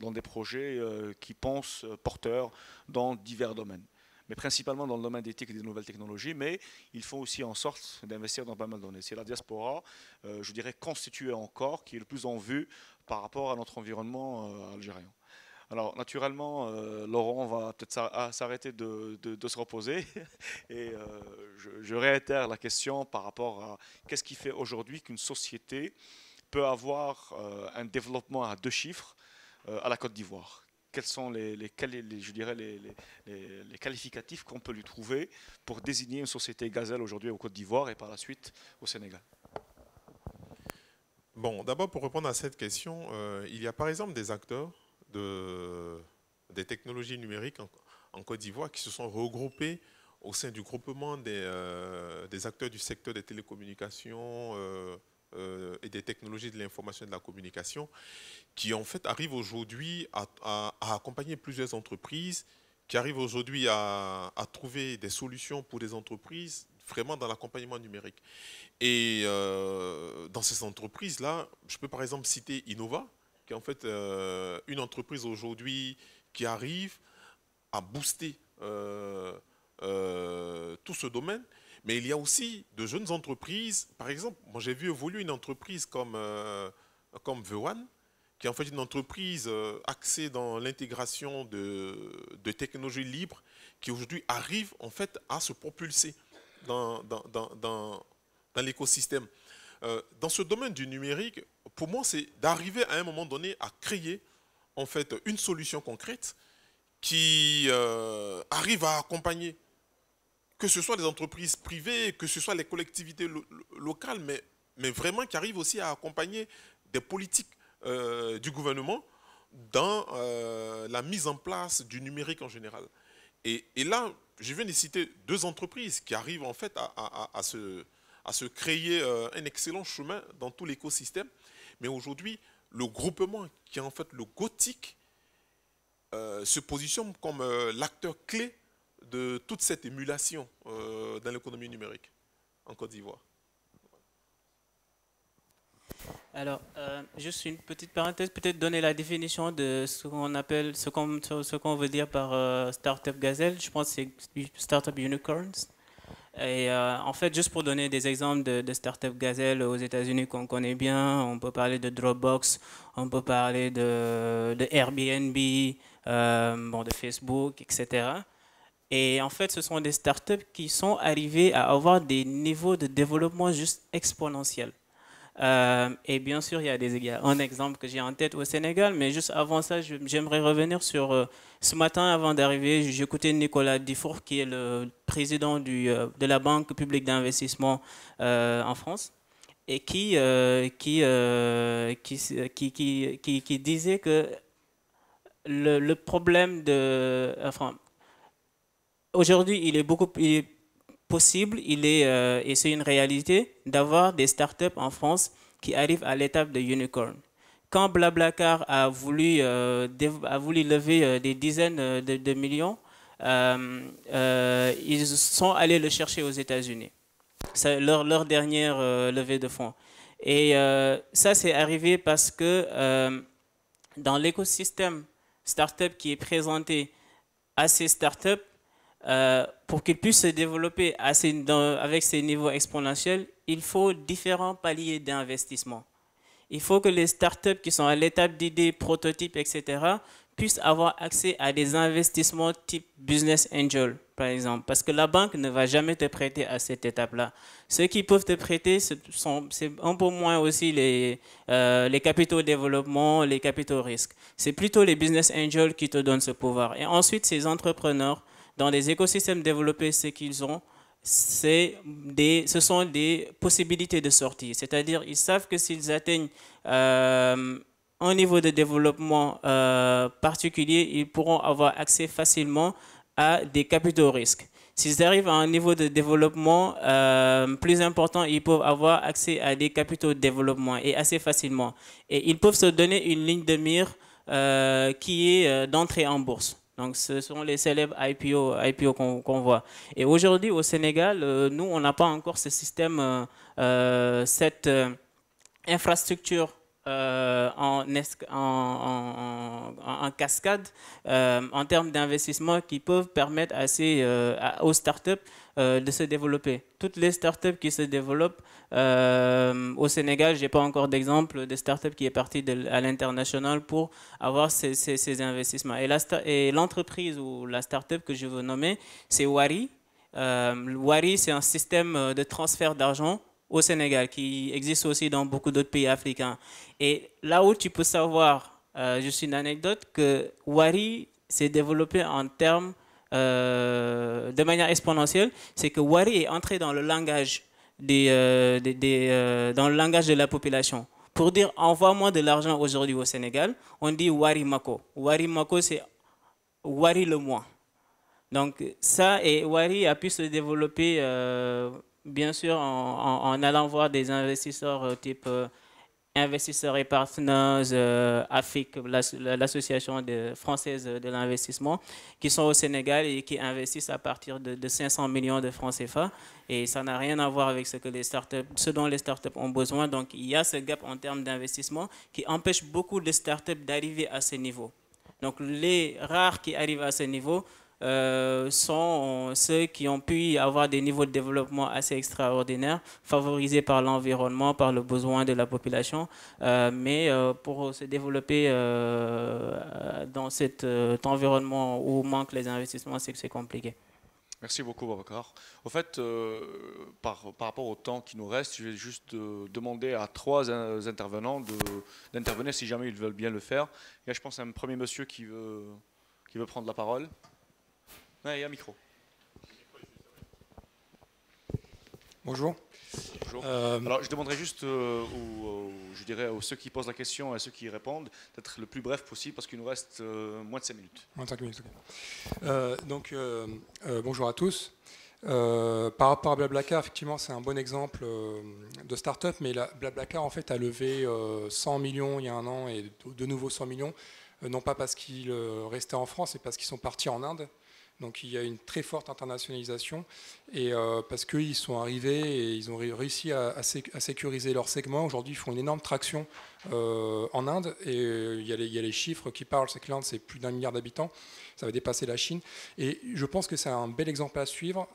dans des projets qui pensent porteurs dans divers domaines mais principalement dans le domaine d'éthique et des nouvelles technologies, mais ils font aussi en sorte d'investir dans pas mal de données. C'est la diaspora, euh, je dirais, constituée encore, qui est le plus en vue par rapport à notre environnement euh, algérien. Alors, naturellement, euh, Laurent va peut-être s'arrêter de, se reposer. <laughs> Et je, je, réitère la question par rapport à qu'est-ce qui fait aujourd'hui qu'une société peut avoir un développement à deux chiffres à la Côte d'Ivoire quels sont les, je dirais les, qualificatifs qu'on peut lui trouver pour désigner une société gazelle aujourd'hui au Côte d'Ivoire et par la suite au Sénégal? Bon, d'abord pour répondre à cette question, euh, il y a par exemple des acteurs de, des technologies numériques en, Côte d'Ivoire qui se sont regroupés au sein du groupement des, euh, acteurs du secteur des télécommunications, euh, euh, et des technologies de l'information et de la communication, qui en fait arrivent aujourd'hui à, accompagner plusieurs entreprises, qui arrivent aujourd'hui à, trouver des solutions pour des entreprises vraiment dans l'accompagnement numérique. Et dans ces entreprises-là, je peux par exemple citer Innova, qui est en fait euh, une entreprise aujourd'hui qui arrive à booster tout ce domaine Mais il y a aussi de jeunes entreprises. Par exemple, moi j'ai vu évoluer une entreprise comme, euh, comme The One, qui est en fait une entreprise euh, axée dans l'intégration de, de, technologies libres, qui aujourd'hui arrive en fait à se propulser dans, dans, dans, dans l'écosystème. Euh, dans ce domaine du numérique, pour moi, c'est d'arriver à un moment donné à créer en fait une solution concrète qui euh, arrive à accompagner que ce soit les entreprises privées, que ce soit les collectivités locales, mais, mais vraiment qui arrive aussi à accompagner des politiques euh, du gouvernement dans la mise en place du numérique en général. Et, là, je viens de citer deux entreprises qui arrivent en fait à, à à se créer euh, un excellent chemin dans tout l'écosystème. Mais aujourd'hui, le groupement qui est en fait le gothique euh, se positionne comme euh, l'acteur clé de toute cette émulation dans l'économie numérique en Côte d'Ivoire. Alors, juste une petite parenthèse, peut-être donner la définition de ce qu'on appelle, ce qu'on veut dire par Startup Gazelle. Je pense que c'est Startup Unicorns. Et euh, en fait, juste pour donner des exemples de, de startups gazelle aux États-Unis qu'on connaît bien, on peut parler de Dropbox, on peut parler de, de Airbnb, euh, bon, de Facebook, etc. Et en fait, ce sont des startups qui sont arrivées à avoir des niveaux de développement juste exponentiels. Euh, et bien sûr, il y a des, un exemple que j'ai en tête au Sénégal, mais juste avant ça, j'aimerais revenir sur euh, ce matin, avant d'arriver, j'écoutais Nicolas Difour, qui est le président euh, de la Banque publique d'investissement en France, et qui, qui, qui, qui, disait que le, problème de... Enfin, aujourd'hui, il est beaucoup possible, il est, euh, et c'est une réalité, d'avoir des startups en France qui arrivent à l'étape de unicorn. Quand Blablacar a voulu, euh, a voulu lever euh, des dizaines de, millions, ils sont allés le chercher aux États-Unis. C'est leur, leur, dernière levée de fonds. Et ça, c'est arrivé parce que dans l'écosystème startup qui est présenté à ces startups, euh, pour qu'ils puissent se développer avec ces niveaux exponentiels, il faut différents paliers d'investissement. Il faut que les startups qui sont à l'étape d'idées, prototypes, etc., puissent avoir accès à des investissements type business angel, par exemple. Parce que la banque ne va jamais te prêter à cette étape-là. Ceux qui peuvent te prêter, c'est un peu moins aussi les, euh, capitaux développement, les capitaux risques. C'est plutôt les business angels qui te donnent ce pouvoir. Et ensuite, ces entrepreneurs dans les écosystèmes développés, ce qu'ils ont, des, ce sont des possibilités de sortie. C'est-à-dire, ils savent que s'ils atteignent euh, un niveau de développement euh, particulier, ils pourront avoir accès facilement à des capitaux risques. S'ils arrivent à un niveau de développement euh, plus important, ils peuvent avoir accès à des capitaux de développement et assez facilement. Et ils peuvent se donner une ligne de mire qui est d'entrée en bourse. Donc, ce sont les célèbres IPO, IPO qu'on voit. Et aujourd'hui, au Sénégal, euh, nous, on n'a pas encore ce système, euh, euh, cette infrastructure en, cascade en termes d'investissement qui peuvent permettre assez, aux startups de se développer. Toutes les startups qui se développent euh, au Sénégal, je n'ai pas encore d'exemple de start-up qui est parti à l'international pour avoir ces, investissements. Et l'entreprise ou la start-up que je veux nommer, c'est Wari. Euh, Wari, c'est un système de transfert d'argent au Sénégal qui existe aussi dans beaucoup d'autres pays africains. Et là où tu peux savoir, euh, juste une anecdote, que Wari s'est développé en termes euh, de manière exponentielle, c'est que Wari est entré dans le langage euh, euh, dans le langage de la population. Pour dire envoie-moi de l'argent aujourd'hui au Sénégal, on dit Wari Mako. Wari Mako, c'est Wari le mois. Donc ça, et Wari a pu se développer, bien sûr, en, allant voir des investisseurs type investisseurs et partenaires euh, l'association française de l'investissement, qui sont au Sénégal et qui investissent à partir de, 500 millions de francs CFA. Et ça n'a rien à voir avec ce, que les startups, ce dont les startups ont besoin. Donc il y a ce gap en termes d'investissement qui empêche beaucoup de startups d'arriver à ce niveau. Donc les rares qui arrivent à ce niveau euh, sont ceux qui ont pu avoir des niveaux de développement assez extraordinaires, favorisés par l'environnement, par le besoin de la population. Euh, mais pour se développer dans cet environnement où manquent les investissements, c'est compliqué. Merci beaucoup, Babacar. Au fait, par, rapport au temps qui nous reste, je vais juste demander à trois intervenants d'intervenir si jamais ils veulent bien le faire. Et je pense un premier monsieur qui veut, qui veut prendre la parole. Il y a un micro. Bonjour. Bonjour. Euh, Alors, je demanderais juste euh, aux, je dirais, aux ceux qui posent la question et à ceux qui répondent d'être le plus bref possible parce qu'il nous reste euh, moins de 5 minutes. Moins de 5 minutes, ok. donc, bonjour à tous. par rapport à Blablacar, effectivement, c'est un bon exemple de start-up, mais la, Blablacar, en fait, a levé 100 millions il y a un an et de nouveau 100 millions, non pas parce qu'ils restaient en France, mais parce qu'ils sont partis en Inde. Donc il y a une très forte internationalisation et euh, parce qu'ils sont arrivés et ils ont réussi à, sécuriser leur segment. Aujourd'hui, ils font une énorme traction euh, en Inde et euh, il y, a les, chiffres qui parlent, c'est que l'Inde c'est plus d'un milliard d'habitants, ça va dépasser la Chine et je pense que c'est un bel exemple à suivre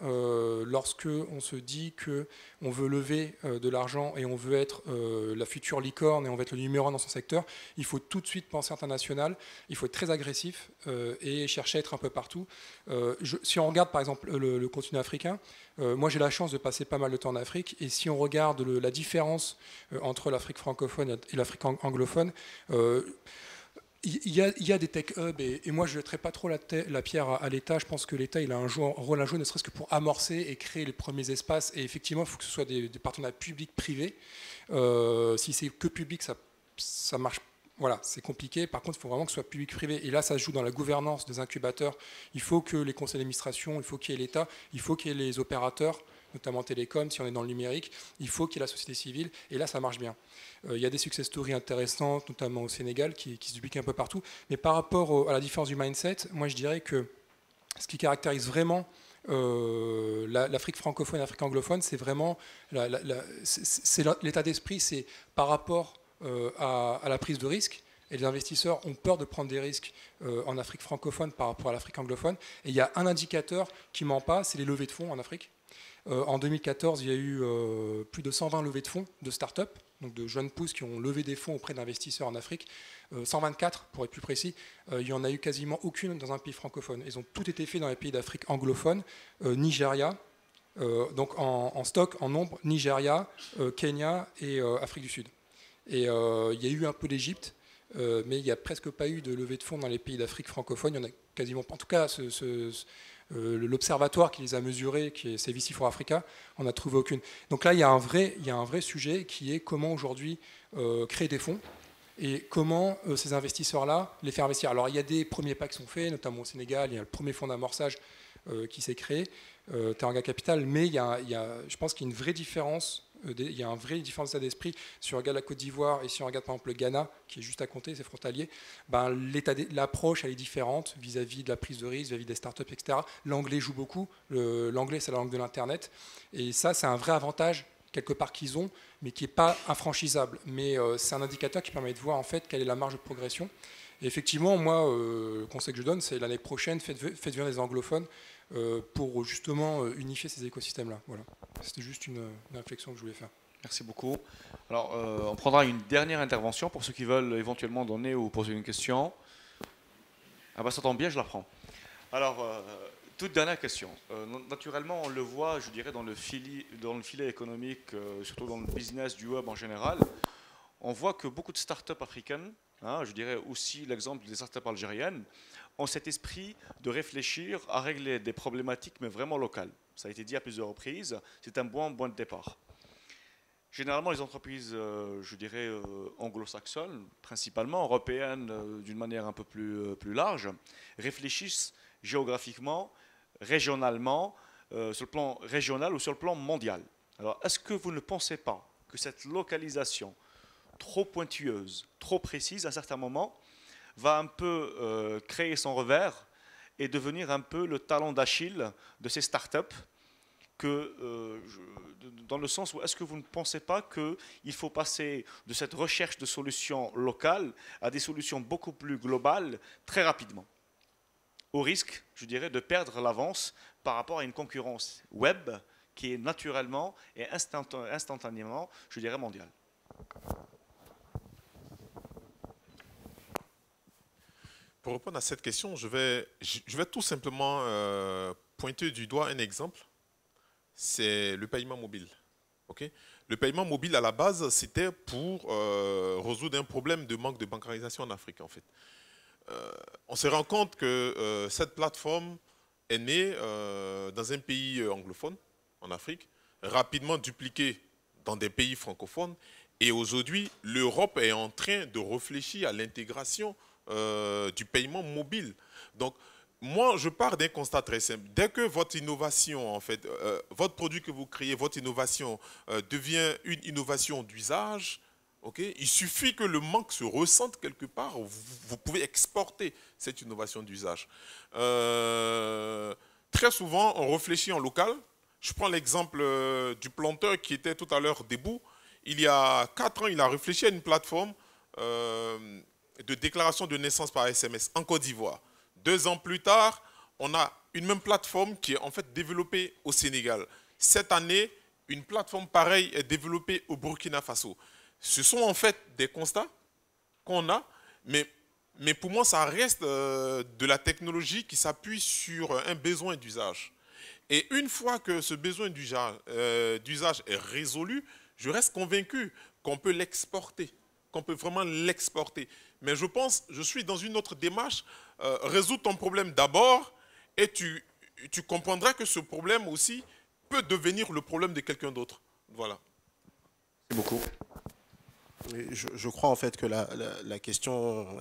lorsque on se dit que on veut lever de l'argent et on veut être la future licorne et on veut être le numéro un dans son secteur. Il faut tout de suite penser international, il faut être très agressif et chercher à être un peu partout. Euh, si on regarde par exemple le, continent africain, euh, moi j'ai la chance de passer pas mal de temps en Afrique, et si on regarde la différence euh, entre l'Afrique francophone et l'Afrique anglophone, il y, a, des tech hubs et, moi je ne jetterai pas trop la, pierre à, l'État. Je pense que l'État il a un, rôle à jouer, ne serait-ce que pour amorcer et créer les premiers espaces. Et effectivement, il faut que ce soit des, partenariats publics-privés. si c'est que public, ça ça marche voilà, c'est compliqué. Par contre, il faut vraiment que ce soit public-privé. Et là, ça se joue dans la gouvernance des incubateurs. Il faut que les conseils d'administration, il faut qu'il y ait l'État, il faut qu'il y ait les opérateurs, notamment télécom, si on est dans le numérique. Il faut qu'il y ait la société civile. Et là, ça marche bien. Euh, il y a des success stories intéressantes, notamment au Sénégal, qui, se dupliquent un peu partout. Mais par rapport à la différence du mindset, moi, je dirais que ce qui caractérise vraiment euh, l'Afrique francophone et l'Afrique anglophone, c'est vraiment l'état d'esprit, c'est par rapport euh, à, la prise de risque. Et les investisseurs ont peur de prendre des risques euh, en Afrique francophone par rapport à l'Afrique anglophone. Et il y a un indicateur qui ment pas, c'est les levées de fonds en Afrique. Euh, en 2014, il y a eu plus de 120 levées de fonds de start-up, donc de jeunes pousses qui ont levé des fonds auprès d'investisseurs en Afrique. 124 pour être plus précis. il n'y en a eu quasiment aucune dans un pays francophone. Ils ont tout été faits dans les pays d'Afrique anglophone, Nigeria, donc en, en, stock, en nombre, Nigeria, Kenya et Afrique du Sud. Et euh, il y a eu un peu d'Égypte, euh, mais il n'y a presque pas eu de levée de fonds dans les pays d'Afrique francophone. Il y en a quasiment pas. En tout cas, euh, l'observatoire qui les a mesurés, qui est CVC for Africa, on n'a trouvé aucune. Donc là, il y a un vrai, sujet qui est comment aujourd'hui créer des fonds et comment ces investisseurs-là les faire investir. Alors il y a des premiers pas qui sont faits, notamment au Sénégal, il y a le premier fonds d'amorçage qui s'est créé, Teranga Capital, mais y, a, je pense qu'il y a une vraie différence il y a un vrai différence d'esprit. Si on regarde la Côte d'Ivoire et si on regarde par exemple le Ghana, qui est juste à côté, c'est frontalier, ben, l'approche elle est différente vis-à-vis de la prise de risque, vis-à-vis des startups, etc. L'anglais joue beaucoup. L'anglais, c'est la langue de l'Internet. Et ça, c'est un vrai avantage quelque part qu'ils ont, mais qui n'est pas infranchisable. Mais euh, c'est un indicateur qui permet de voir en fait quelle est la marge de progression. Et effectivement, moi, euh, le conseil que je donne, c'est l'année prochaine, faites, faites venir des anglophones euh, pour justement euh, unifier ces écosystèmes-là. Voilà. C'était juste une, réflexion que je voulais faire. Merci beaucoup. Alors, euh, on prendra une dernière intervention pour ceux qui veulent éventuellement donner ou poser une question. Ah bah ça tombe bien, je la prends. Alors, toute dernière question. naturellement, on le voit, je dirais, dans le, filet, dans le filet économique, surtout dans le business du web en général, on voit que beaucoup de startups africaines, hein, je dirais aussi l'exemple des startups algériennes, ont cet esprit de réfléchir à régler des problématiques, mais vraiment locales. Ça a été dit à plusieurs reprises, c'est un bon point de départ. Généralement, les entreprises, euh, je dirais, euh, anglo-saxonnes, principalement européennes euh, d'une manière un peu plus, plus large, réfléchissent géographiquement, régionalement, sur le plan régional ou sur le plan mondial. Alors, est-ce que vous ne pensez pas que cette localisation trop pointueuse, trop précise à un certain moment, va un peu euh, créer son revers et devenir un peu le talon d'Achille de ces startups que, euh, dans le sens où est-ce que vous ne pensez pas qu'il faut passer de cette recherche de solutions locales à des solutions beaucoup plus globales très rapidement? Au risque, je dirais, de perdre l'avance par rapport à une concurrence web qui est naturellement et instantanément, je dirais, mondiale. Pour répondre à cette question, je vais, je vais tout simplement euh, pointer du doigt un exemple. C'est le paiement mobile. le paiement mobile, à la base, c'était pour euh, résoudre un problème de manque de bancarisation en Afrique, en fait. Euh, on se rend compte que cette plateforme est née dans un pays anglophone, en Afrique, rapidement dupliquée dans des pays francophones, et aujourd'hui, l'Europe est en train de réfléchir à l'intégration euh, du paiement mobile. Donc, moi, je pars d'un constat très simple. Dès que votre innovation, en fait, euh, votre produit que vous créez, votre innovation euh, devient une innovation d'usage, il suffit que le manque se ressente quelque part. Vous, pouvez exporter cette innovation d'usage. très souvent, on réfléchit en local. Je prends l'exemple du planteur qui était tout à l'heure debout. Il y a quatre ans, il a réfléchi à une plateforme de déclaration de naissance par SMS en Côte d'Ivoire. Deux ans plus tard, on a une même plateforme qui est en fait développée au Sénégal. Cette année, une plateforme pareille est développée au Burkina Faso. Ce sont en fait des constats qu'on a, mais, mais pour moi, ça reste euh, de la technologie qui s'appuie sur un besoin d'usage. Et une fois que ce besoin euh, d'usage est résolu, je reste convaincu qu'on peut l'exporter, qu'on peut vraiment l'exporter. Mais je pense, je suis dans une autre démarche. Euh, résous ton problème d'abord et tu, tu comprendras que ce problème aussi peut devenir le problème de quelqu'un d'autre. Voilà. Merci beaucoup. Je, crois en fait que la, la, question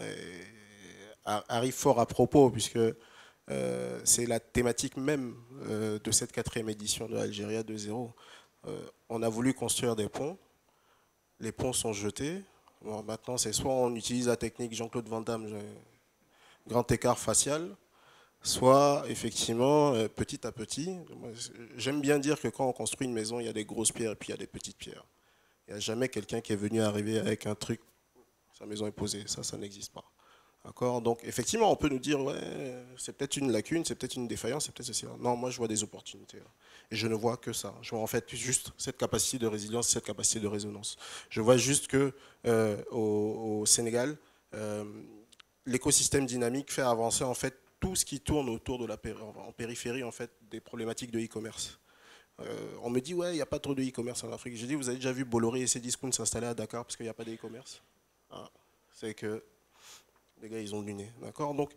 arrive fort à propos puisque euh, c'est la thématique même euh, de cette quatrième édition de Algérie 2.0. on a voulu construire des ponts, les ponts sont jetés, maintenant, c'est soit on utilise la technique Jean-Claude Van Damme, grand écart facial, soit effectivement, euh, petit à petit. J'aime bien dire que quand on construit une maison, il y a des grosses pierres et puis il y a des petites pierres. Il n'y a jamais quelqu'un qui est venu arriver avec un truc, sa maison est posée. Ça, ça n'existe pas. D'accord? Donc, effectivement, on peut nous dire, ouais, c'est peut-être une lacune, c'est peut-être une défaillance, c'est peut-être ceci. Non, moi, je vois des opportunités. Et je ne vois que ça. Je vois en fait juste cette capacité de résilience, cette capacité de résonance. Je vois juste que euh, au, Sénégal, euh, l'écosystème dynamique fait avancer en fait tout ce qui tourne autour de la en périphérie en fait des problématiques de e-commerce. Euh, on me dit ouais, il n'y a pas trop de e-commerce en Afrique. J'ai dit vous avez déjà vu Bolloré et ses discounts s'installer à Dakar parce qu'il n'y a pas d'e-commerce? Ah, c'est que les gars, ils ont du nez. D'accord? Donc,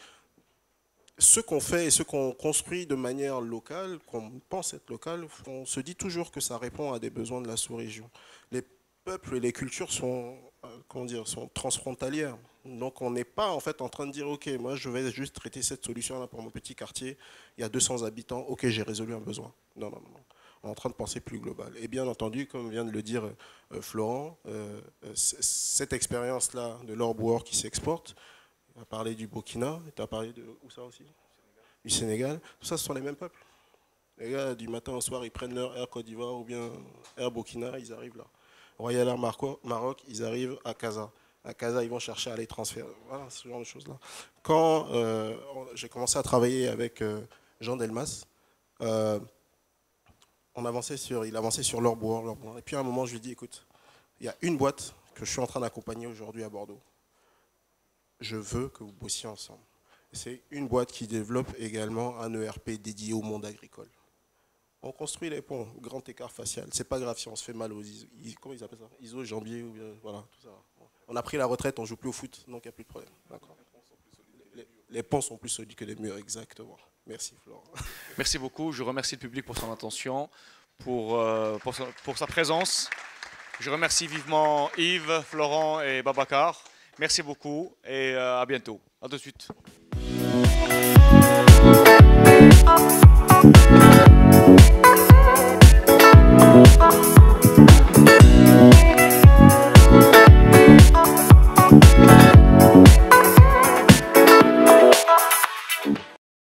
ce qu'on fait et ce qu'on construit de manière locale, qu'on pense être local, on se dit toujours que ça répond à des besoins de la sous-région. Les peuples et les cultures sont, euh, comment dire, sont transfrontalières. Donc on n'est pas en fait en train de dire ok moi je vais juste traiter cette solution là pour mon petit quartier, il y a 200 habitants, ok j'ai résolu un besoin. Non, non, non. On est en train de penser plus global. Et bien entendu, comme vient de le dire euh, Florent, euh, cette expérience-là de l'orboire qui s'exporte, tu as parlé du Burkina, tu as parlé de où ça aussi? Du Sénégal. Tout ça, ce sont les mêmes peuples. Les gars, du matin au soir, ils prennent leur Air Côte d'Ivoire ou bien Air Burkina, ils arrivent là. Royal Air Maroc, ils arrivent à Casa. À Casa, ils vont chercher à les transférer. Voilà, ce genre de choses-là. Quand euh, j'ai commencé à travailler avec euh, Jean Delmas, euh, on avançait sur, il avançait sur leur bois, leur bois. Et puis à un moment, je lui dit, écoute, il y a une boîte que je suis en train d'accompagner aujourd'hui à Bordeaux je veux que vous bossiez ensemble. C'est une boîte qui développe également un ERP dédié au monde agricole. On construit les ponts, grand écart facial. C'est pas grave si on se fait mal aux ISO. Comment ils appellent ça? ISO, jambier, voilà, tout ça. On a pris la retraite, on joue plus au foot, donc il n'y a plus de problème. Les, ponts sont plus solides que les murs, exactement. Merci Florent. <laughs> Merci beaucoup. Je remercie le public pour son attention, pour, euh, sa présence. Je remercie vivement Yves, Florent et Babacar. Merci beaucoup et euh, à bientôt. À tout de suite.